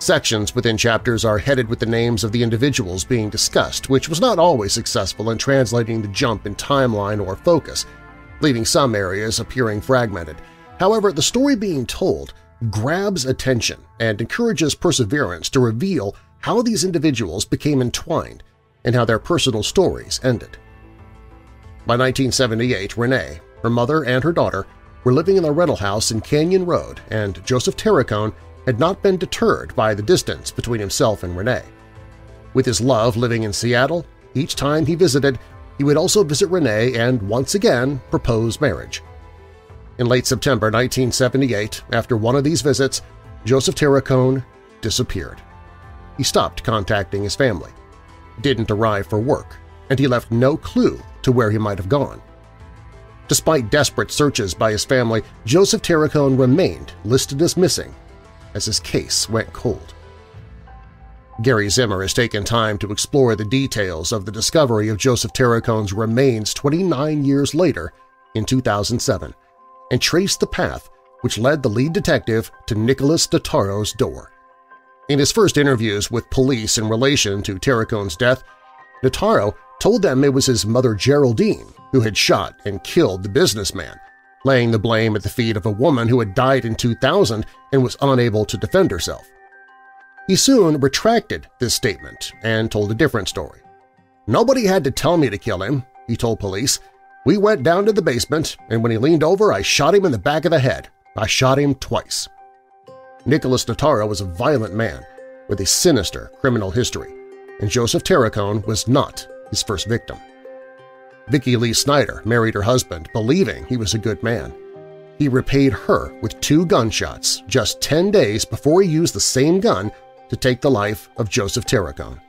Sections within chapters are headed with the names of the individuals being discussed, which was not always successful in translating the jump in timeline or focus, leaving some areas appearing fragmented. However, the story being told grabs attention and encourages perseverance to reveal how these individuals became entwined and how their personal stories ended. By 1978, Renee, her mother, and her daughter were living in a rental house in Canyon Road, and Joseph Terracone had not been deterred by the distance between himself and Renee. With his love living in Seattle, each time he visited, he would also visit Renee and once again propose marriage. In late September 1978, after one of these visits, Joseph Terracone disappeared. He stopped contacting his family didn't arrive for work, and he left no clue to where he might have gone. Despite desperate searches by his family, Joseph Terracone remained listed as missing as his case went cold. Gary Zimmer has taken time to explore the details of the discovery of Joseph Terracone's remains 29 years later in 2007 and traced the path which led the lead detective to Nicholas Notaro's door. In his first interviews with police in relation to Terracone's death, Notaro told them it was his mother Geraldine who had shot and killed the businessman, laying the blame at the feet of a woman who had died in 2000 and was unable to defend herself. He soon retracted this statement and told a different story. Nobody had to tell me to kill him, he told police. We went down to the basement, and when he leaned over, I shot him in the back of the head. I shot him twice. Nicholas Notaro was a violent man with a sinister criminal history, and Joseph Terracone was not his first victim. Vicki Lee Snyder married her husband believing he was a good man. he repaid her with two gunshots just 10 days before he used the same gun to take the life of Joseph Tarracone.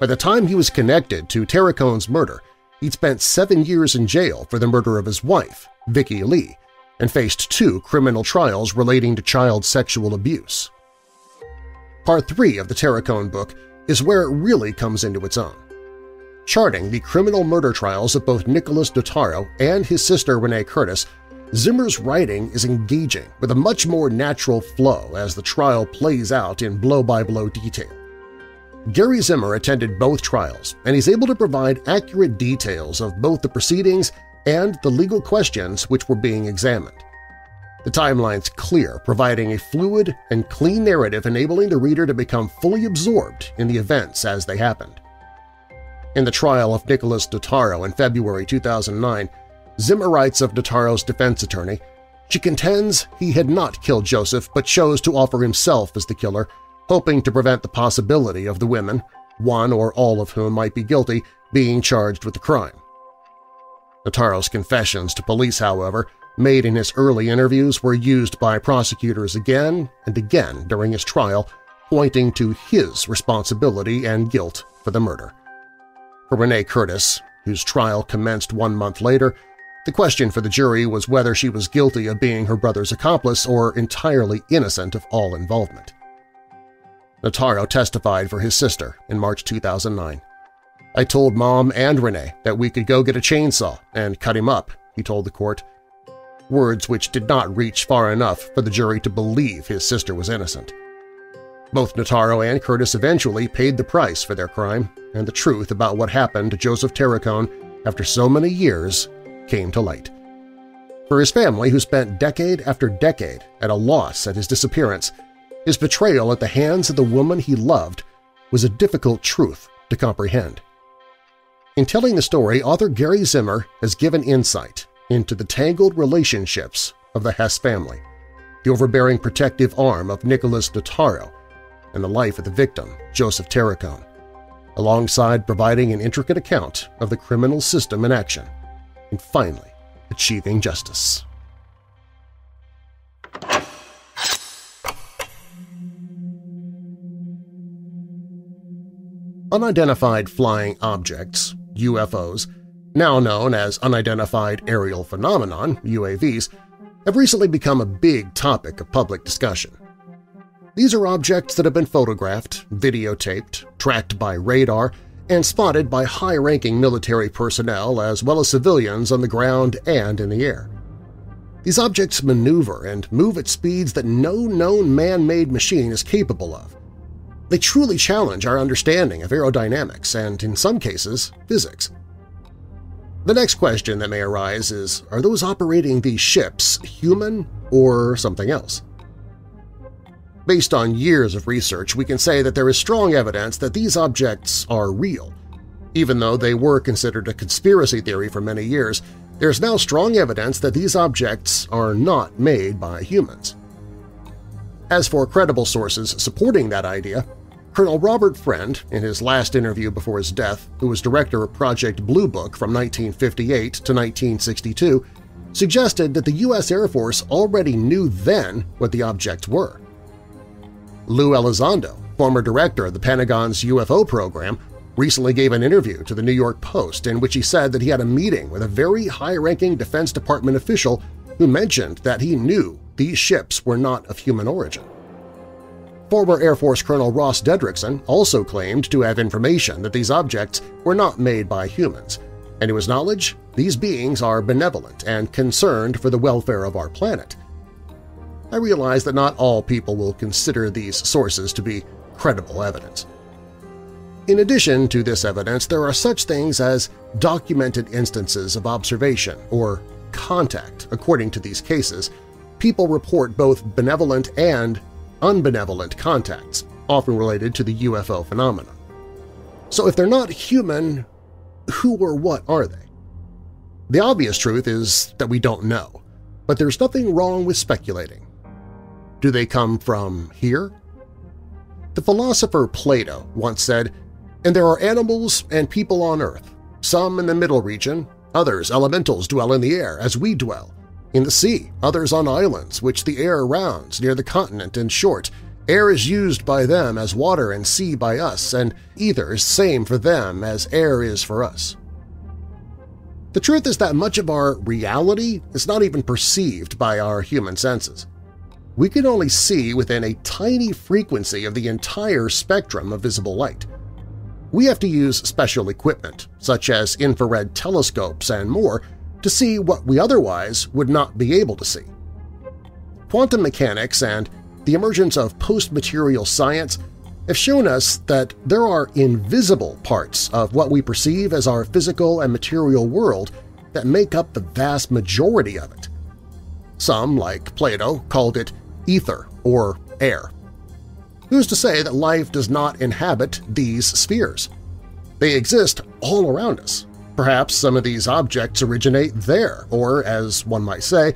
By the time he was connected to Tarracone's murder, he'd spent seven years in jail for the murder of his wife, Vicki Lee, and faced two criminal trials relating to child sexual abuse. Part 3 of the Tarracone book is where it really comes into its own. Charting the criminal murder trials of both Nicholas Notaro and his sister Renee Curtis, Zimmer's writing is engaging with a much more natural flow as the trial plays out in blow-by-blow -blow detail. Gary Zimmer attended both trials, and he's able to provide accurate details of both the proceedings and the legal questions which were being examined. The timeline's clear, providing a fluid and clean narrative enabling the reader to become fully absorbed in the events as they happened. In the trial of Nicholas Notaro in February 2009, Zimmer writes of Notaro's defense attorney, she contends he had not killed Joseph but chose to offer himself as the killer hoping to prevent the possibility of the women, one or all of whom might be guilty, being charged with the crime. Notaro's confessions to police, however, made in his early interviews were used by prosecutors again and again during his trial, pointing to his responsibility and guilt for the murder. For Renee Curtis, whose trial commenced one month later, the question for the jury was whether she was guilty of being her brother's accomplice or entirely innocent of all involvement. Notaro testified for his sister in March 2009. I told Mom and Renee that we could go get a chainsaw and cut him up, he told the court. Words which did not reach far enough for the jury to believe his sister was innocent. Both Notaro and Curtis eventually paid the price for their crime, and the truth about what happened to Joseph Tarracone after so many years came to light. For his family, who spent decade after decade at a loss at his disappearance, his betrayal at the hands of the woman he loved was a difficult truth to comprehend. In telling the story, author Gary Zimmer has given insight into the tangled relationships of the Hess family, the overbearing protective arm of Nicholas Notaro, and the life of the victim, Joseph Tarracone, alongside providing an intricate account of the criminal system in action, and finally achieving justice. Unidentified Flying Objects UFOs, now known as Unidentified Aerial Phenomenon UAVs, have recently become a big topic of public discussion. These are objects that have been photographed, videotaped, tracked by radar, and spotted by high-ranking military personnel as well as civilians on the ground and in the air. These objects maneuver and move at speeds that no known man-made machine is capable of, they truly challenge our understanding of aerodynamics and, in some cases, physics. The next question that may arise is, are those operating these ships human or something else? Based on years of research, we can say that there is strong evidence that these objects are real. Even though they were considered a conspiracy theory for many years, there is now strong evidence that these objects are not made by humans. As for credible sources supporting that idea, Colonel Robert Friend, in his last interview before his death, who was director of Project Blue Book from 1958 to 1962, suggested that the U.S. Air Force already knew then what the objects were. Lou Elizondo, former director of the Pentagon's UFO program, recently gave an interview to the New York Post in which he said that he had a meeting with a very high-ranking Defense Department official who mentioned that he knew these ships were not of human origin. Former Air Force Colonel Ross Dedrickson also claimed to have information that these objects were not made by humans, and to his knowledge, these beings are benevolent and concerned for the welfare of our planet. I realize that not all people will consider these sources to be credible evidence. In addition to this evidence, there are such things as documented instances of observation or contact. According to these cases, people report both benevolent and unbenevolent contacts, often related to the UFO phenomenon. So if they're not human, who or what are they? The obvious truth is that we don't know, but there's nothing wrong with speculating. Do they come from here? The philosopher Plato once said, And there are animals and people on earth, some in the middle region, others elementals dwell in the air as we dwell, in the sea, others on islands, which the air rounds near the continent in short. Air is used by them as water and sea by us, and either is same for them as air is for us. The truth is that much of our reality is not even perceived by our human senses. We can only see within a tiny frequency of the entire spectrum of visible light. We have to use special equipment, such as infrared telescopes and more, to see what we otherwise would not be able to see. Quantum mechanics and the emergence of post-material science have shown us that there are invisible parts of what we perceive as our physical and material world that make up the vast majority of it. Some, like Plato, called it ether or air. Who's to say that life does not inhabit these spheres? They exist all around us. Perhaps some of these objects originate there, or, as one might say,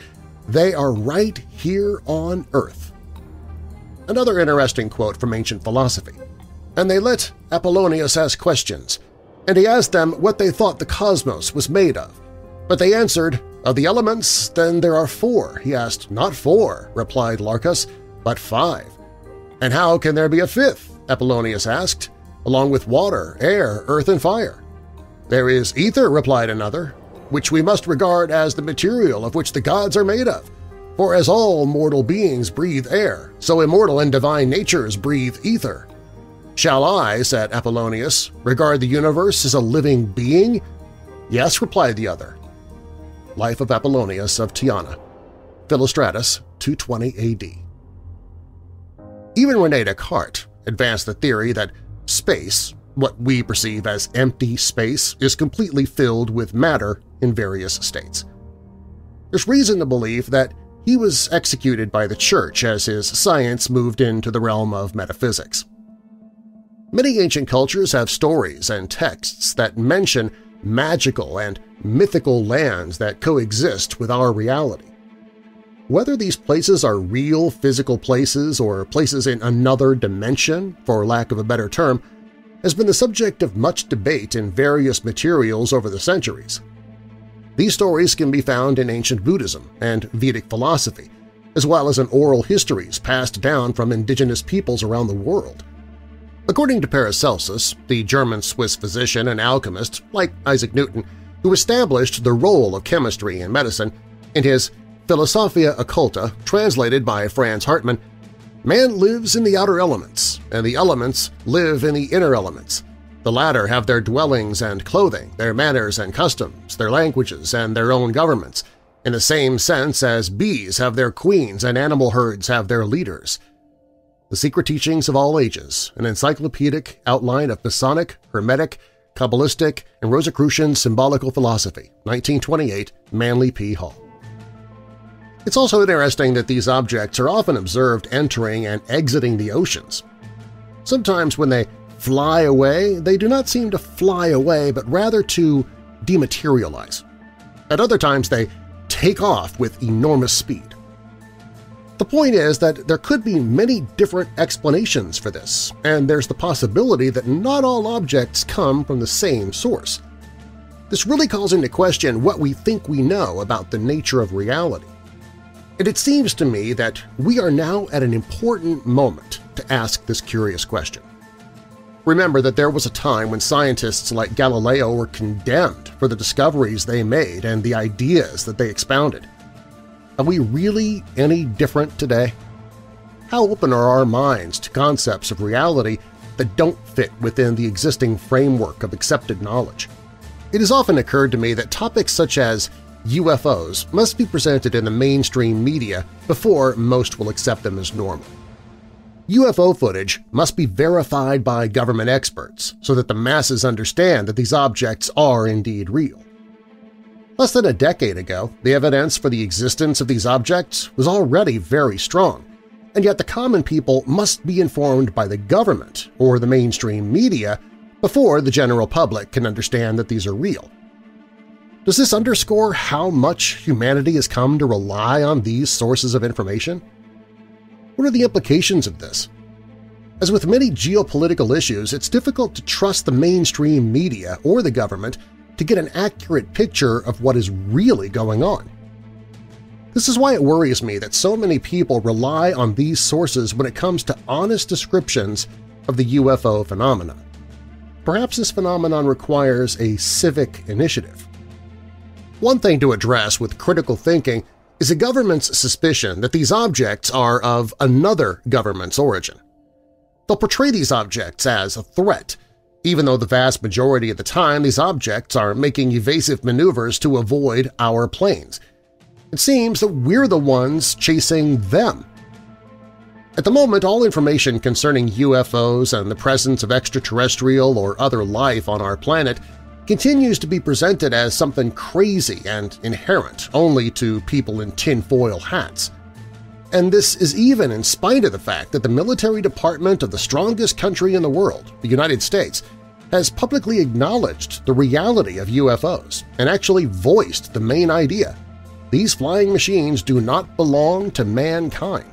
they are right here on Earth. Another interesting quote from ancient philosophy. And they let Apollonius ask questions, and he asked them what they thought the cosmos was made of. But they answered, Of the elements, then there are four. He asked, Not four, replied Larcus, but five. And how can there be a fifth? Apollonius asked, along with water, air, earth, and fire. There is ether, replied another, which we must regard as the material of which the gods are made of. For as all mortal beings breathe air, so immortal and divine natures breathe ether. Shall I, said Apollonius, regard the universe as a living being? Yes, replied the other. Life of Apollonius of Tyana, Philostratus, 220 A.D. Even René Descartes advanced the theory that space, what we perceive as empty space, is completely filled with matter in various states. There's reason to believe that he was executed by the Church as his science moved into the realm of metaphysics. Many ancient cultures have stories and texts that mention magical and mythical lands that coexist with our reality. Whether these places are real physical places or places in another dimension, for lack of a better term, has been the subject of much debate in various materials over the centuries. These stories can be found in ancient Buddhism and Vedic philosophy, as well as in oral histories passed down from indigenous peoples around the world. According to Paracelsus, the German-Swiss physician and alchemist, like Isaac Newton, who established the role of chemistry in medicine, in his Philosophia Occulta, translated by Franz Hartmann, man lives in the outer elements, and the elements live in the inner elements, the latter have their dwellings and clothing, their manners and customs, their languages and their own governments, in the same sense as bees have their queens and animal herds have their leaders. The Secret Teachings of All Ages, an encyclopedic outline of Masonic, Hermetic, Kabbalistic, and Rosicrucian symbolical philosophy, 1928, Manly P. Hall. It's also interesting that these objects are often observed entering and exiting the oceans. Sometimes when they fly away, they do not seem to fly away but rather to dematerialize. At other times they take off with enormous speed. The point is that there could be many different explanations for this, and there's the possibility that not all objects come from the same source. This really calls into question what we think we know about the nature of reality. And it seems to me that we are now at an important moment to ask this curious question. Remember that there was a time when scientists like Galileo were condemned for the discoveries they made and the ideas that they expounded. Are we really any different today? How open are our minds to concepts of reality that don't fit within the existing framework of accepted knowledge? It has often occurred to me that topics such as UFOs must be presented in the mainstream media before most will accept them as normal. UFO footage must be verified by government experts so that the masses understand that these objects are indeed real. Less than a decade ago, the evidence for the existence of these objects was already very strong, and yet the common people must be informed by the government or the mainstream media before the general public can understand that these are real. Does this underscore how much humanity has come to rely on these sources of information? What are the implications of this? As with many geopolitical issues, it's difficult to trust the mainstream media or the government to get an accurate picture of what is really going on. This is why it worries me that so many people rely on these sources when it comes to honest descriptions of the UFO phenomenon. Perhaps this phenomenon requires a civic initiative. One thing to address with critical thinking is a government's suspicion that these objects are of another government's origin. They'll portray these objects as a threat, even though the vast majority of the time these objects are making evasive maneuvers to avoid our planes. It seems that we're the ones chasing them. At the moment, all information concerning UFOs and the presence of extraterrestrial or other life on our planet continues to be presented as something crazy and inherent only to people in tinfoil hats. And this is even in spite of the fact that the military department of the strongest country in the world, the United States, has publicly acknowledged the reality of UFOs and actually voiced the main idea – these flying machines do not belong to mankind.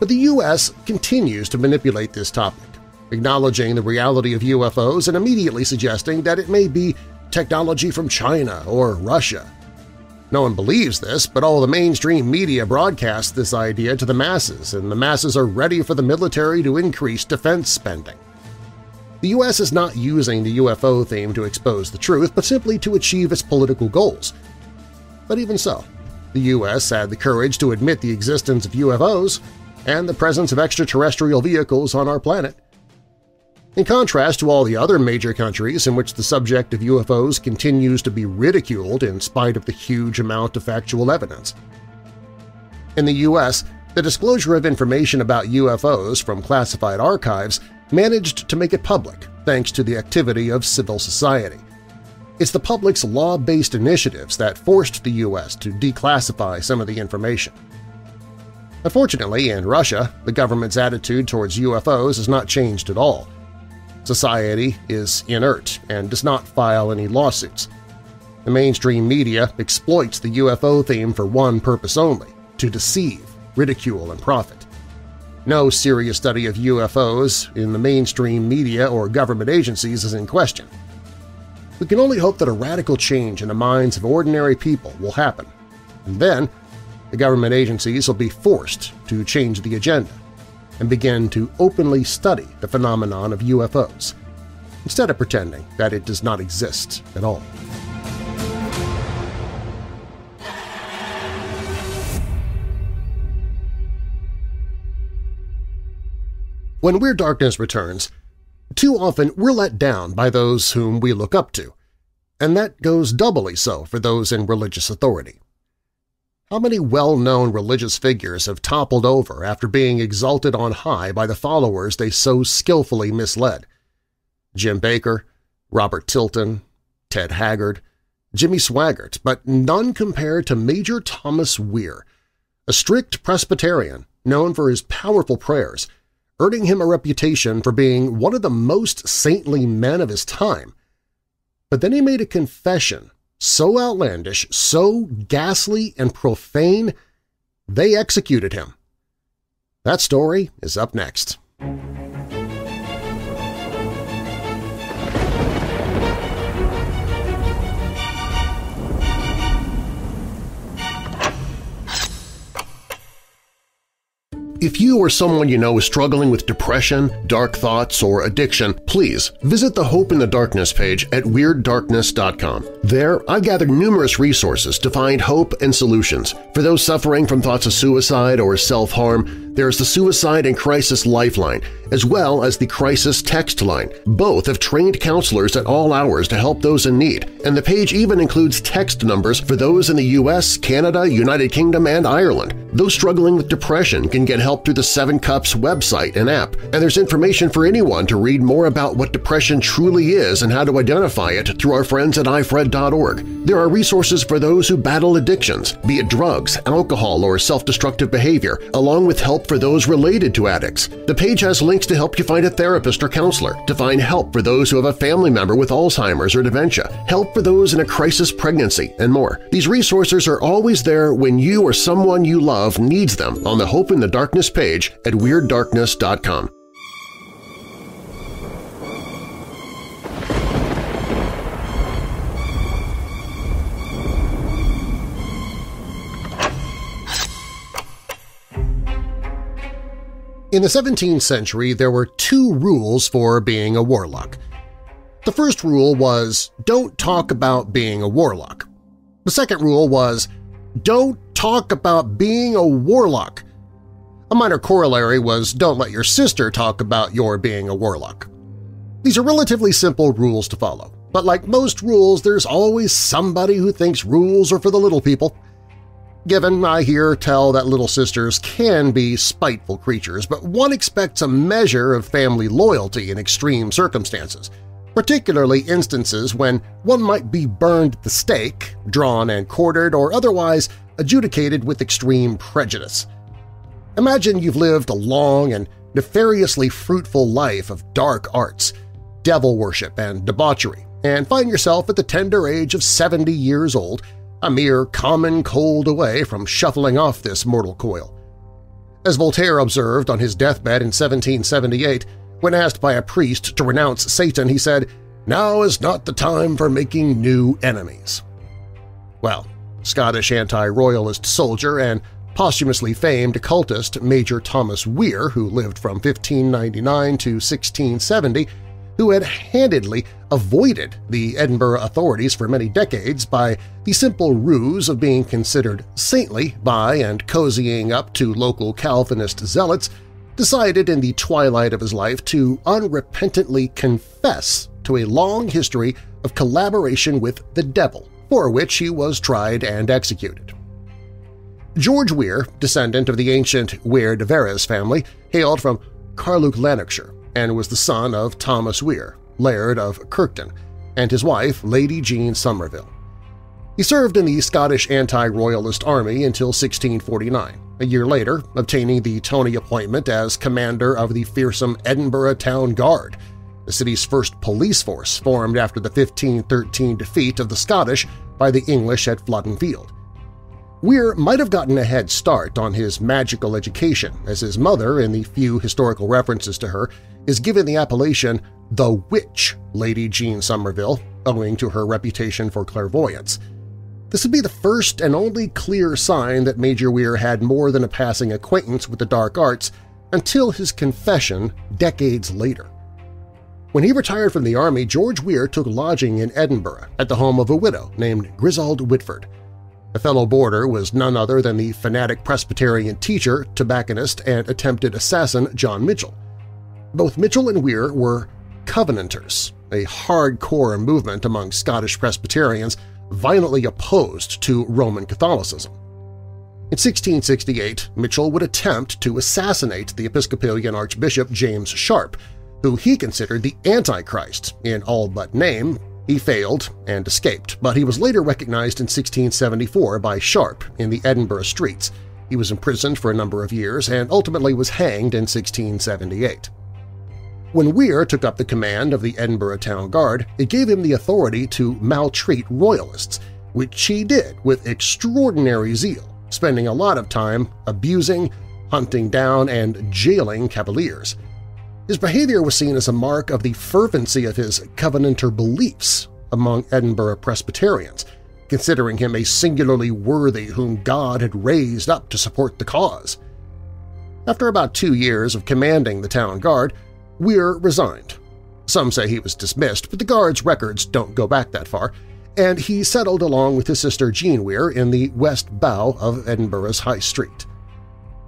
But the U.S. continues to manipulate this topic acknowledging the reality of UFOs and immediately suggesting that it may be technology from China or Russia. No one believes this, but all the mainstream media broadcast this idea to the masses, and the masses are ready for the military to increase defense spending. The U.S. is not using the UFO theme to expose the truth, but simply to achieve its political goals. But even so, the U.S. had the courage to admit the existence of UFOs and the presence of extraterrestrial vehicles on our planet. In contrast to all the other major countries in which the subject of UFOs continues to be ridiculed in spite of the huge amount of factual evidence. In the U.S., the disclosure of information about UFOs from classified archives managed to make it public thanks to the activity of civil society. It's the public's law-based initiatives that forced the U.S. to declassify some of the information. Unfortunately, in Russia, the government's attitude towards UFOs has not changed at all. Society is inert and does not file any lawsuits. The mainstream media exploits the UFO theme for one purpose only – to deceive, ridicule, and profit. No serious study of UFOs in the mainstream media or government agencies is in question. We can only hope that a radical change in the minds of ordinary people will happen, and then the government agencies will be forced to change the agenda and begin to openly study the phenomenon of UFOs, instead of pretending that it does not exist at all. When Weird Darkness returns, too often we're let down by those whom we look up to, and that goes doubly so for those in religious authority. How many well-known religious figures have toppled over after being exalted on high by the followers they so skillfully misled? Jim Bakker, Robert Tilton, Ted Haggard, Jimmy Swaggart, but none compared to Major Thomas Weir, a strict Presbyterian known for his powerful prayers, earning him a reputation for being one of the most saintly men of his time. But then he made a confession so outlandish, so ghastly and profane, they executed him. That story is up next. If you or someone you know is struggling with depression, dark thoughts, or addiction, please visit the Hope in the Darkness page at WeirdDarkness.com. There, I've gathered numerous resources to find hope and solutions. For those suffering from thoughts of suicide or self-harm, there's the Suicide and Crisis Lifeline, as well as the Crisis Text Line. Both have trained counselors at all hours to help those in need, and the page even includes text numbers for those in the U.S., Canada, United Kingdom, and Ireland. Those struggling with depression can get help through the Seven Cups website and app, and there's information for anyone to read more about what depression truly is and how to identify it through our friends at ifred.org. There are resources for those who battle addictions, be it drugs, alcohol, or self-destructive behavior, along with help for those related to addicts. The page has links to help you find a therapist or counselor, to find help for those who have a family member with Alzheimer's or dementia, help for those in a crisis pregnancy, and more. These resources are always there when you or someone you love needs them on the Hope in the Darkness page at WeirdDarkness.com. In the 17th century, there were two rules for being a warlock. The first rule was, don't talk about being a warlock. The second rule was, don't talk about being a warlock. A minor corollary was, don't let your sister talk about your being a warlock. These are relatively simple rules to follow, but like most rules, there's always somebody who thinks rules are for the little people – Given I hear tell that little sisters can be spiteful creatures, but one expects a measure of family loyalty in extreme circumstances, particularly instances when one might be burned at the stake, drawn and quartered, or otherwise adjudicated with extreme prejudice. Imagine you've lived a long and nefariously fruitful life of dark arts, devil worship, and debauchery, and find yourself at the tender age of 70 years old a mere common cold away from shuffling off this mortal coil. As Voltaire observed on his deathbed in 1778, when asked by a priest to renounce Satan, he said, "'Now is not the time for making new enemies.' Well, Scottish anti-royalist soldier and posthumously famed occultist Major Thomas Weir, who lived from 1599 to 1670, who had handedly avoided the Edinburgh authorities for many decades by the simple ruse of being considered saintly by and cozying up to local Calvinist zealots, decided in the twilight of his life to unrepentantly confess to a long history of collaboration with the devil, for which he was tried and executed. George Weir, descendant of the ancient Weir de Veres family, hailed from Carluke, Lanarkshire, and was the son of Thomas Weir, Laird of Kirkton, and his wife, Lady Jean Somerville. He served in the Scottish anti-royalist army until 1649, a year later obtaining the Tony appointment as commander of the fearsome Edinburgh Town Guard, the city's first police force formed after the 1513 defeat of the Scottish by the English at Flodden Field. Weir might have gotten a head start on his magical education, as his mother, in the few historical references to her, is given the appellation the Witch Lady Jean Somerville, owing to her reputation for clairvoyance. This would be the first and only clear sign that Major Weir had more than a passing acquaintance with the dark arts until his confession decades later. When he retired from the Army, George Weir took lodging in Edinburgh at the home of a widow named Grisald Whitford. A fellow boarder was none other than the fanatic Presbyterian teacher, tobacconist, and attempted assassin John Mitchell. Both Mitchell and Weir were Covenanters, a hardcore movement among Scottish Presbyterians violently opposed to Roman Catholicism. In 1668, Mitchell would attempt to assassinate the Episcopalian Archbishop James Sharp, who he considered the Antichrist in all but name he failed and escaped, but he was later recognized in 1674 by Sharp in the Edinburgh streets. He was imprisoned for a number of years and ultimately was hanged in 1678. When Weir took up the command of the Edinburgh Town Guard, it gave him the authority to maltreat royalists, which he did with extraordinary zeal, spending a lot of time abusing, hunting down, and jailing cavaliers. His behavior was seen as a mark of the fervency of his Covenanter beliefs among Edinburgh Presbyterians, considering him a singularly worthy whom God had raised up to support the cause. After about two years of commanding the town guard, Weir resigned. Some say he was dismissed, but the guard's records don't go back that far, and he settled along with his sister Jean Weir in the west bow of Edinburgh's High Street.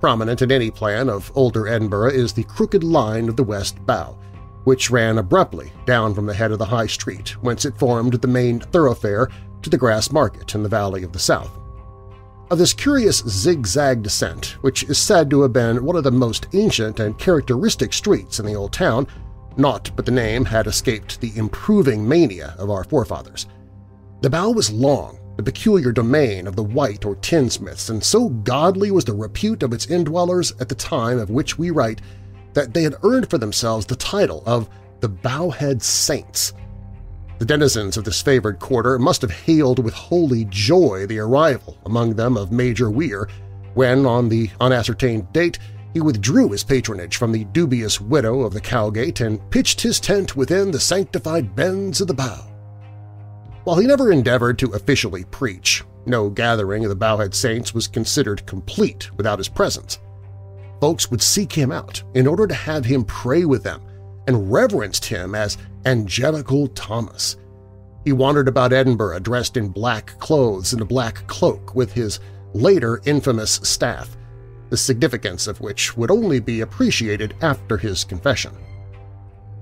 Prominent in any plan of older Edinburgh is the crooked line of the West Bow, which ran abruptly down from the head of the High Street, whence it formed the main thoroughfare to the Grass Market in the Valley of the South. Of this curious zigzag descent, which is said to have been one of the most ancient and characteristic streets in the old town, naught but the name had escaped the improving mania of our forefathers. The bow was long, the peculiar domain of the white or tinsmiths, and so godly was the repute of its indwellers at the time of which we write that they had earned for themselves the title of the Bowhead Saints. The denizens of this favored quarter must have hailed with holy joy the arrival among them of Major Weir, when, on the unascertained date, he withdrew his patronage from the dubious widow of the Cowgate and pitched his tent within the sanctified bends of the bow. While he never endeavored to officially preach, no gathering of the Bowhead Saints was considered complete without his presence. folks would seek him out in order to have him pray with them and reverenced him as Angelical Thomas. He wandered about Edinburgh dressed in black clothes and a black cloak with his later infamous staff, the significance of which would only be appreciated after his confession.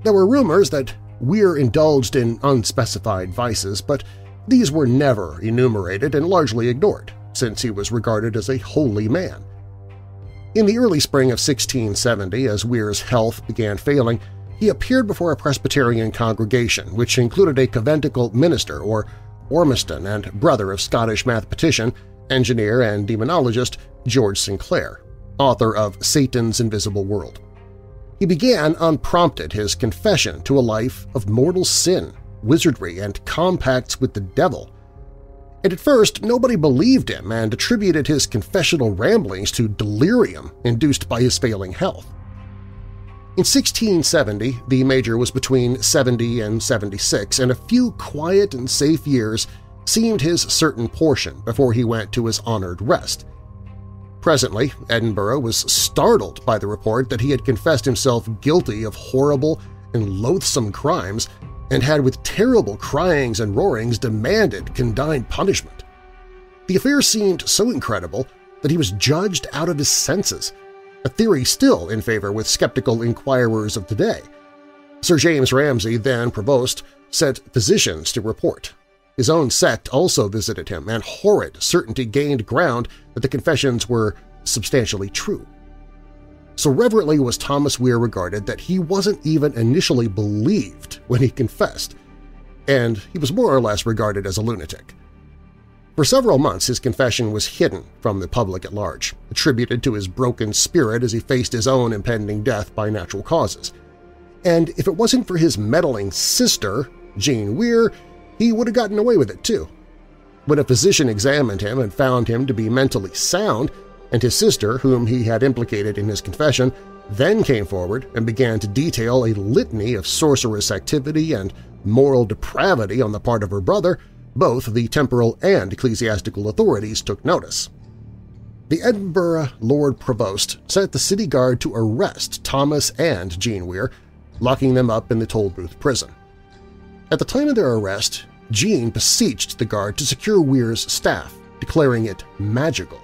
There were rumors that Weir indulged in unspecified vices, but these were never enumerated and largely ignored, since he was regarded as a holy man. In the early spring of 1670, as Weir's health began failing, he appeared before a Presbyterian congregation which included a conventicle minister or Ormiston and brother of Scottish mathematician, engineer, and demonologist George Sinclair, author of Satan's Invisible World. He began unprompted his confession to a life of mortal sin, wizardry, and compacts with the devil. And at first nobody believed him and attributed his confessional ramblings to delirium induced by his failing health. In 1670, the Major was between 70 and 76, and a few quiet and safe years seemed his certain portion before he went to his honored rest. Presently, Edinburgh was startled by the report that he had confessed himself guilty of horrible and loathsome crimes and had with terrible cryings and roarings demanded condign punishment. The affair seemed so incredible that he was judged out of his senses, a theory still in favor with skeptical inquirers of today. Sir James Ramsay, then provost, sent physicians to report. His own sect also visited him, and horrid certainty gained ground that the confessions were substantially true. So reverently was Thomas Weir regarded that he wasn't even initially believed when he confessed, and he was more or less regarded as a lunatic. For several months his confession was hidden from the public at large, attributed to his broken spirit as he faced his own impending death by natural causes. And if it wasn't for his meddling sister, Jean Weir, he would have gotten away with it too. When a physician examined him and found him to be mentally sound, and his sister, whom he had implicated in his confession, then came forward and began to detail a litany of sorcerous activity and moral depravity on the part of her brother, both the temporal and ecclesiastical authorities took notice. The Edinburgh Lord Provost sent the city guard to arrest Thomas and Jean Weir, locking them up in the Tolbooth prison. At the time of their arrest, Jean beseeched the guard to secure Weir's staff, declaring it magical.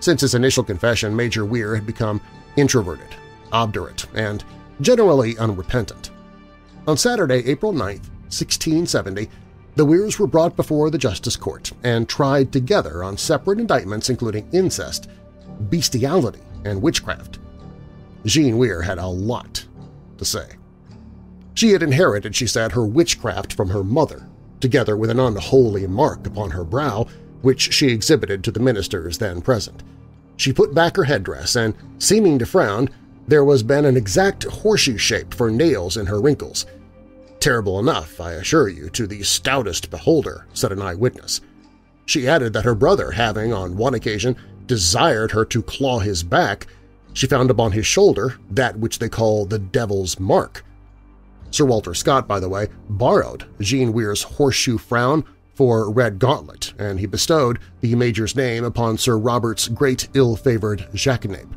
Since his initial confession, Major Weir had become introverted, obdurate, and generally unrepentant. On Saturday, April 9, 1670, the Weirs were brought before the Justice Court and tried together on separate indictments including incest, bestiality, and witchcraft. Jean Weir had a lot to say. She had inherited, she said, her witchcraft from her mother, together with an unholy mark upon her brow which she exhibited to the ministers then present. She put back her headdress and, seeming to frown, there was been an exact horseshoe shape for nails in her wrinkles. Terrible enough, I assure you, to the stoutest beholder, said an eyewitness. She added that her brother having, on one occasion, desired her to claw his back, she found upon his shoulder that which they call the devil's mark, Sir Walter Scott, by the way, borrowed Jean Weir's horseshoe frown for Redgauntlet, and he bestowed the Major's name upon Sir Robert's great ill-favored jackanape.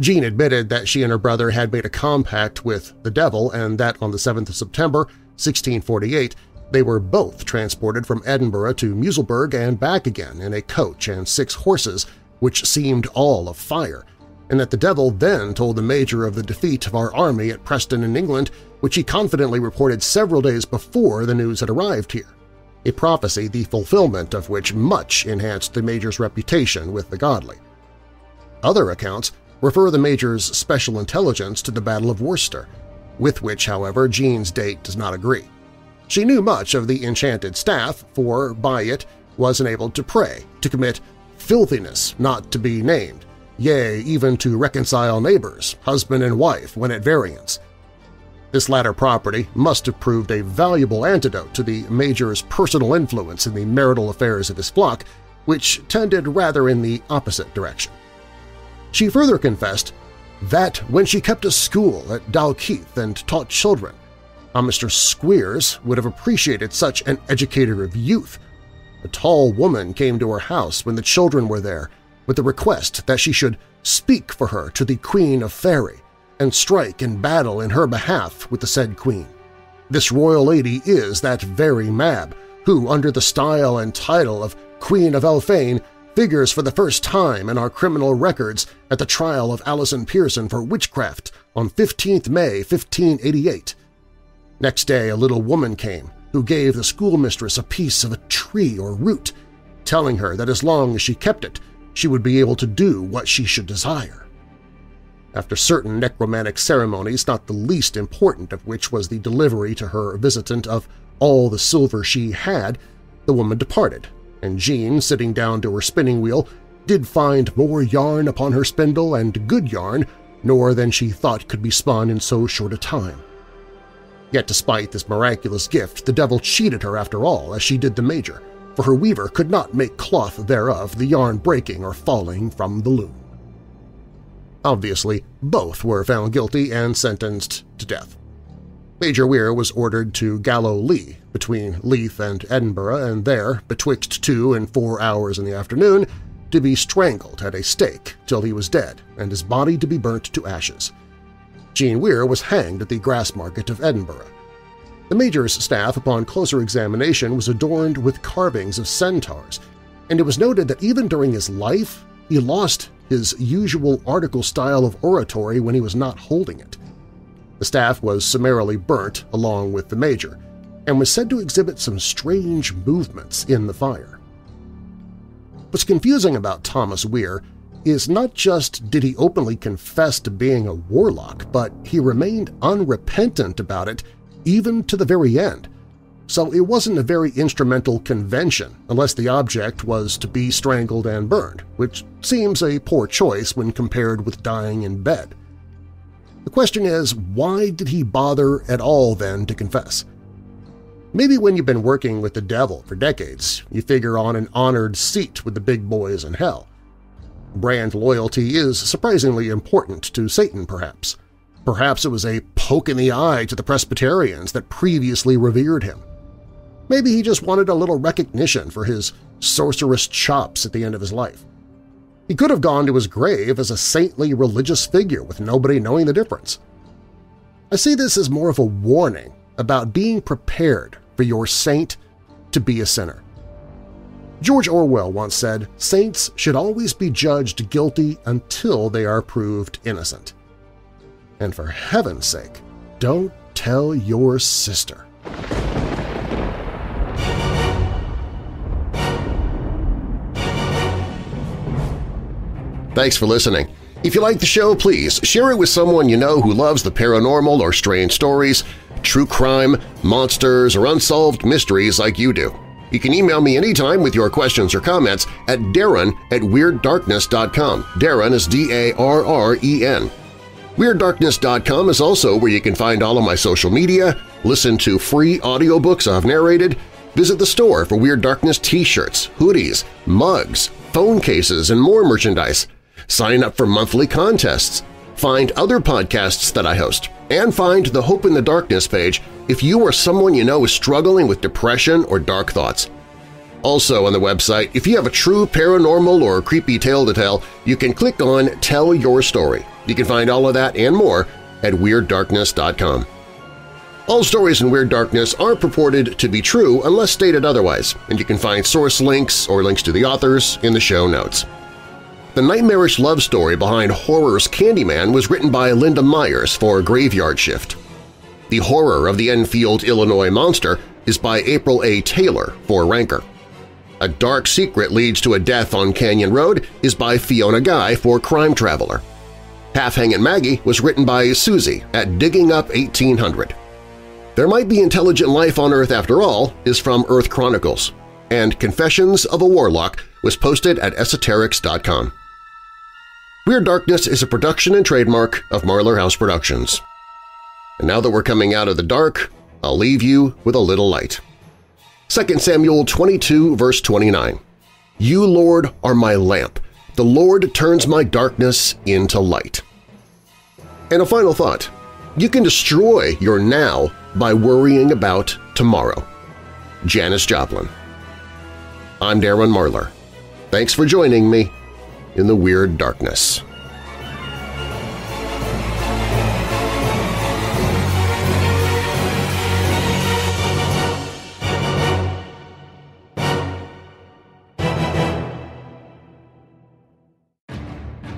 Jean admitted that she and her brother had made a compact with the devil and that on the 7th of September, 1648, they were both transported from Edinburgh to Musselburgh and back again in a coach and six horses, which seemed all of fire, and that the devil then told the Major of the defeat of our army at Preston in England which he confidently reported several days before the news had arrived here, a prophecy the fulfillment of which much enhanced the Major's reputation with the godly. Other accounts refer the Major's special intelligence to the Battle of Worcester, with which, however, Jean's date does not agree. She knew much of the enchanted staff, for by it was enabled to pray, to commit filthiness not to be named, yea, even to reconcile neighbors, husband and wife, when at variance, this latter property must have proved a valuable antidote to the Major's personal influence in the marital affairs of his flock, which tended rather in the opposite direction. She further confessed that when she kept a school at Dalkeith and taught children, a Mr. Squeers would have appreciated such an educator of youth. A tall woman came to her house when the children were there, with the request that she should speak for her to the Queen of Faerie and strike and battle in her behalf with the said queen. This royal lady is that very Mab, who, under the style and title of Queen of Elphame, figures for the first time in our criminal records at the trial of Alison Pearson for witchcraft on 15th May 1588. Next day a little woman came who gave the schoolmistress a piece of a tree or root, telling her that as long as she kept it, she would be able to do what she should desire. After certain necromantic ceremonies, not the least important of which was the delivery to her visitant of all the silver she had, the woman departed, and Jean, sitting down to her spinning wheel, did find more yarn upon her spindle and good yarn nor than she thought could be spun in so short a time. Yet despite this miraculous gift, the devil cheated her after all, as she did the major, for her weaver could not make cloth thereof, the yarn breaking or falling from the loom. Obviously, both were found guilty and sentenced to death. Major Weir was ordered to Gallow Lee, between Leith and Edinburgh, and there, betwixt two and four hours in the afternoon, to be strangled at a stake till he was dead and his body to be burnt to ashes. Jean Weir was hanged at the Grassmarket of Edinburgh. The Major's staff, upon closer examination, was adorned with carvings of centaurs, and it was noted that even during his life he lost his usual article style of oratory when he was not holding it. The staff was summarily burnt along with the Major, and was said to exhibit some strange movements in the fire. What's confusing about Thomas Weir is not just did he openly confess to being a warlock, but he remained unrepentant about it even to the very end. So it wasn't a very instrumental convention unless the object was to be strangled and burned, which seems a poor choice when compared with dying in bed. The question is, why did he bother at all then to confess? Maybe when you've been working with the devil for decades, you figure on an honored seat with the big boys in hell. Brand loyalty is surprisingly important to Satan, perhaps. Perhaps it was a poke in the eye to the Presbyterians that previously revered him. Maybe he just wanted a little recognition for his sorcerous chops at the end of his life. He could have gone to his grave as a saintly religious figure with nobody knowing the difference. I see this as more of a warning about being prepared for your saint to be a sinner. George Orwell once said, saints should always be judged guilty until they are proved innocent. And for heaven's sake, don't tell your sister. Thanks for listening. If you like the show, please share it with someone you know who loves the paranormal or strange stories, true crime, monsters, or unsolved mysteries like you do. You can email me anytime with your questions or comments at darren at WeirdDarkness.com. Darren is D-A-R-R-E-N. WeirdDarkness.com is also where you can find all of my social media, listen to free audiobooks I've narrated, visit the store for Weird Darkness t-shirts, hoodies, mugs, phone cases, and more merchandise. Sign up for monthly contests, find other podcasts that I host, and find the Hope in the Darkness page if you or someone you know is struggling with depression or dark thoughts. Also on the website, if you have a true paranormal or creepy tale to tell, you can click on Tell Your Story. You can find all of that and more at WeirdDarkness.com. All stories in Weird Darkness are purported to be true unless stated otherwise, and you can find source links or links to the authors in the show notes. The nightmarish love story behind horror's Candyman was written by Linda Myers for Graveyard Shift. The Horror of the Enfield, Illinois Monster is by April A. Taylor for Ranker. A Dark Secret Leads to a Death on Canyon Road is by Fiona Guy for Crime Traveler. Half Hangin' Maggie was written by Susie at Digging Up 1800. There Might Be Intelligent Life on Earth After All is from Earth Chronicles, and Confessions of a Warlock was posted at esoterics.com. Weird Darkness is a production and trademark of Marlar House Productions. And now that we're coming out of the dark, I'll leave you with a little light. 2 Samuel 22 verse 29 You, Lord, are my lamp. The Lord turns my darkness into light. And a final thought. You can destroy your now by worrying about tomorrow. Janis Joplin. I'm Darren Marlar. Thanks for joining me in the Weird Darkness.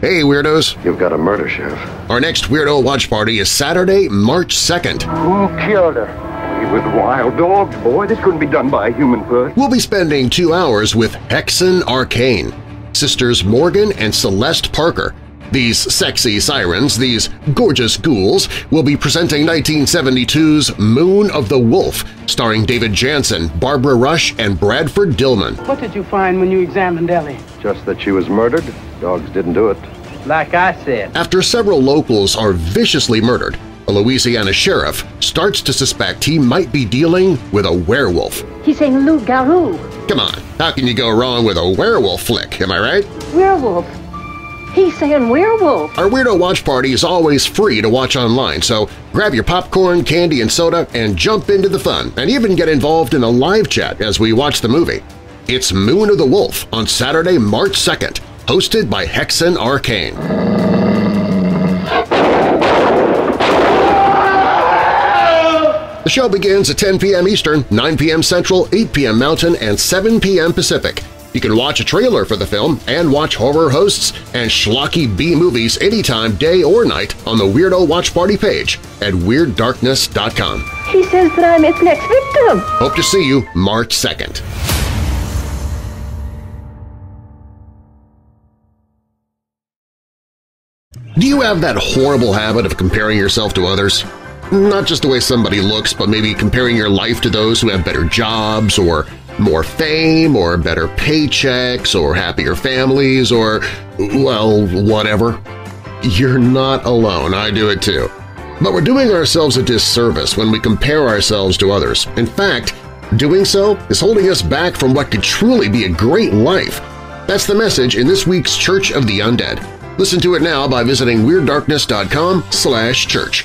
Hey Weirdos! You've got a murder, Sheriff. Our next Weirdo Watch Party is Saturday, March 2nd. Who killed her? With wild dogs, boy. This couldn't be done by a human person. We'll be spending two hours with Hexen Arcane, sisters Morgan and Celeste Parker. These sexy sirens, these gorgeous ghouls, will be presenting 1972's Moon of the Wolf, starring David Janssen, Barbara Rush, and Bradford Dillman. What did you find when you examined Ellie? Just that she was murdered. Dogs didn't do it. Like I said. After several locals are viciously murdered, a Louisiana sheriff starts to suspect he might be dealing with a werewolf. He's saying Lou Garou. Come on, how can you go wrong with a werewolf flick, am I right? Werewolf. He's saying werewolf. Our Weirdo Watch Party is always free to watch online, so grab your popcorn, candy, and soda and jump into the fun, and even get involved in a live chat as we watch the movie. It's Moon of the Wolf on Saturday, March 2nd, hosted by Hexen Arcane. The show begins at 10 p.m. Eastern, 9 p.m. Central, 8 p.m. Mountain, and 7 p.m. Pacific. You can watch a trailer for the film and watch horror hosts and schlocky B-movies anytime, day or night on the Weirdo Watch Party page at WeirdDarkness.com. He says that I'm its next victim. Hope to see you March 2nd. Do you have that horrible habit of comparing yourself to others? Not just the way somebody looks, but maybe comparing your life to those who have better jobs or more fame or better paychecks or happier families or, well, whatever. You're not alone, I do it too. But we're doing ourselves a disservice when we compare ourselves to others. In fact, doing so is holding us back from what could truly be a great life. That's the message in this week's Church of the Undead. Listen to it now by visiting WeirdDarkness.com slash church.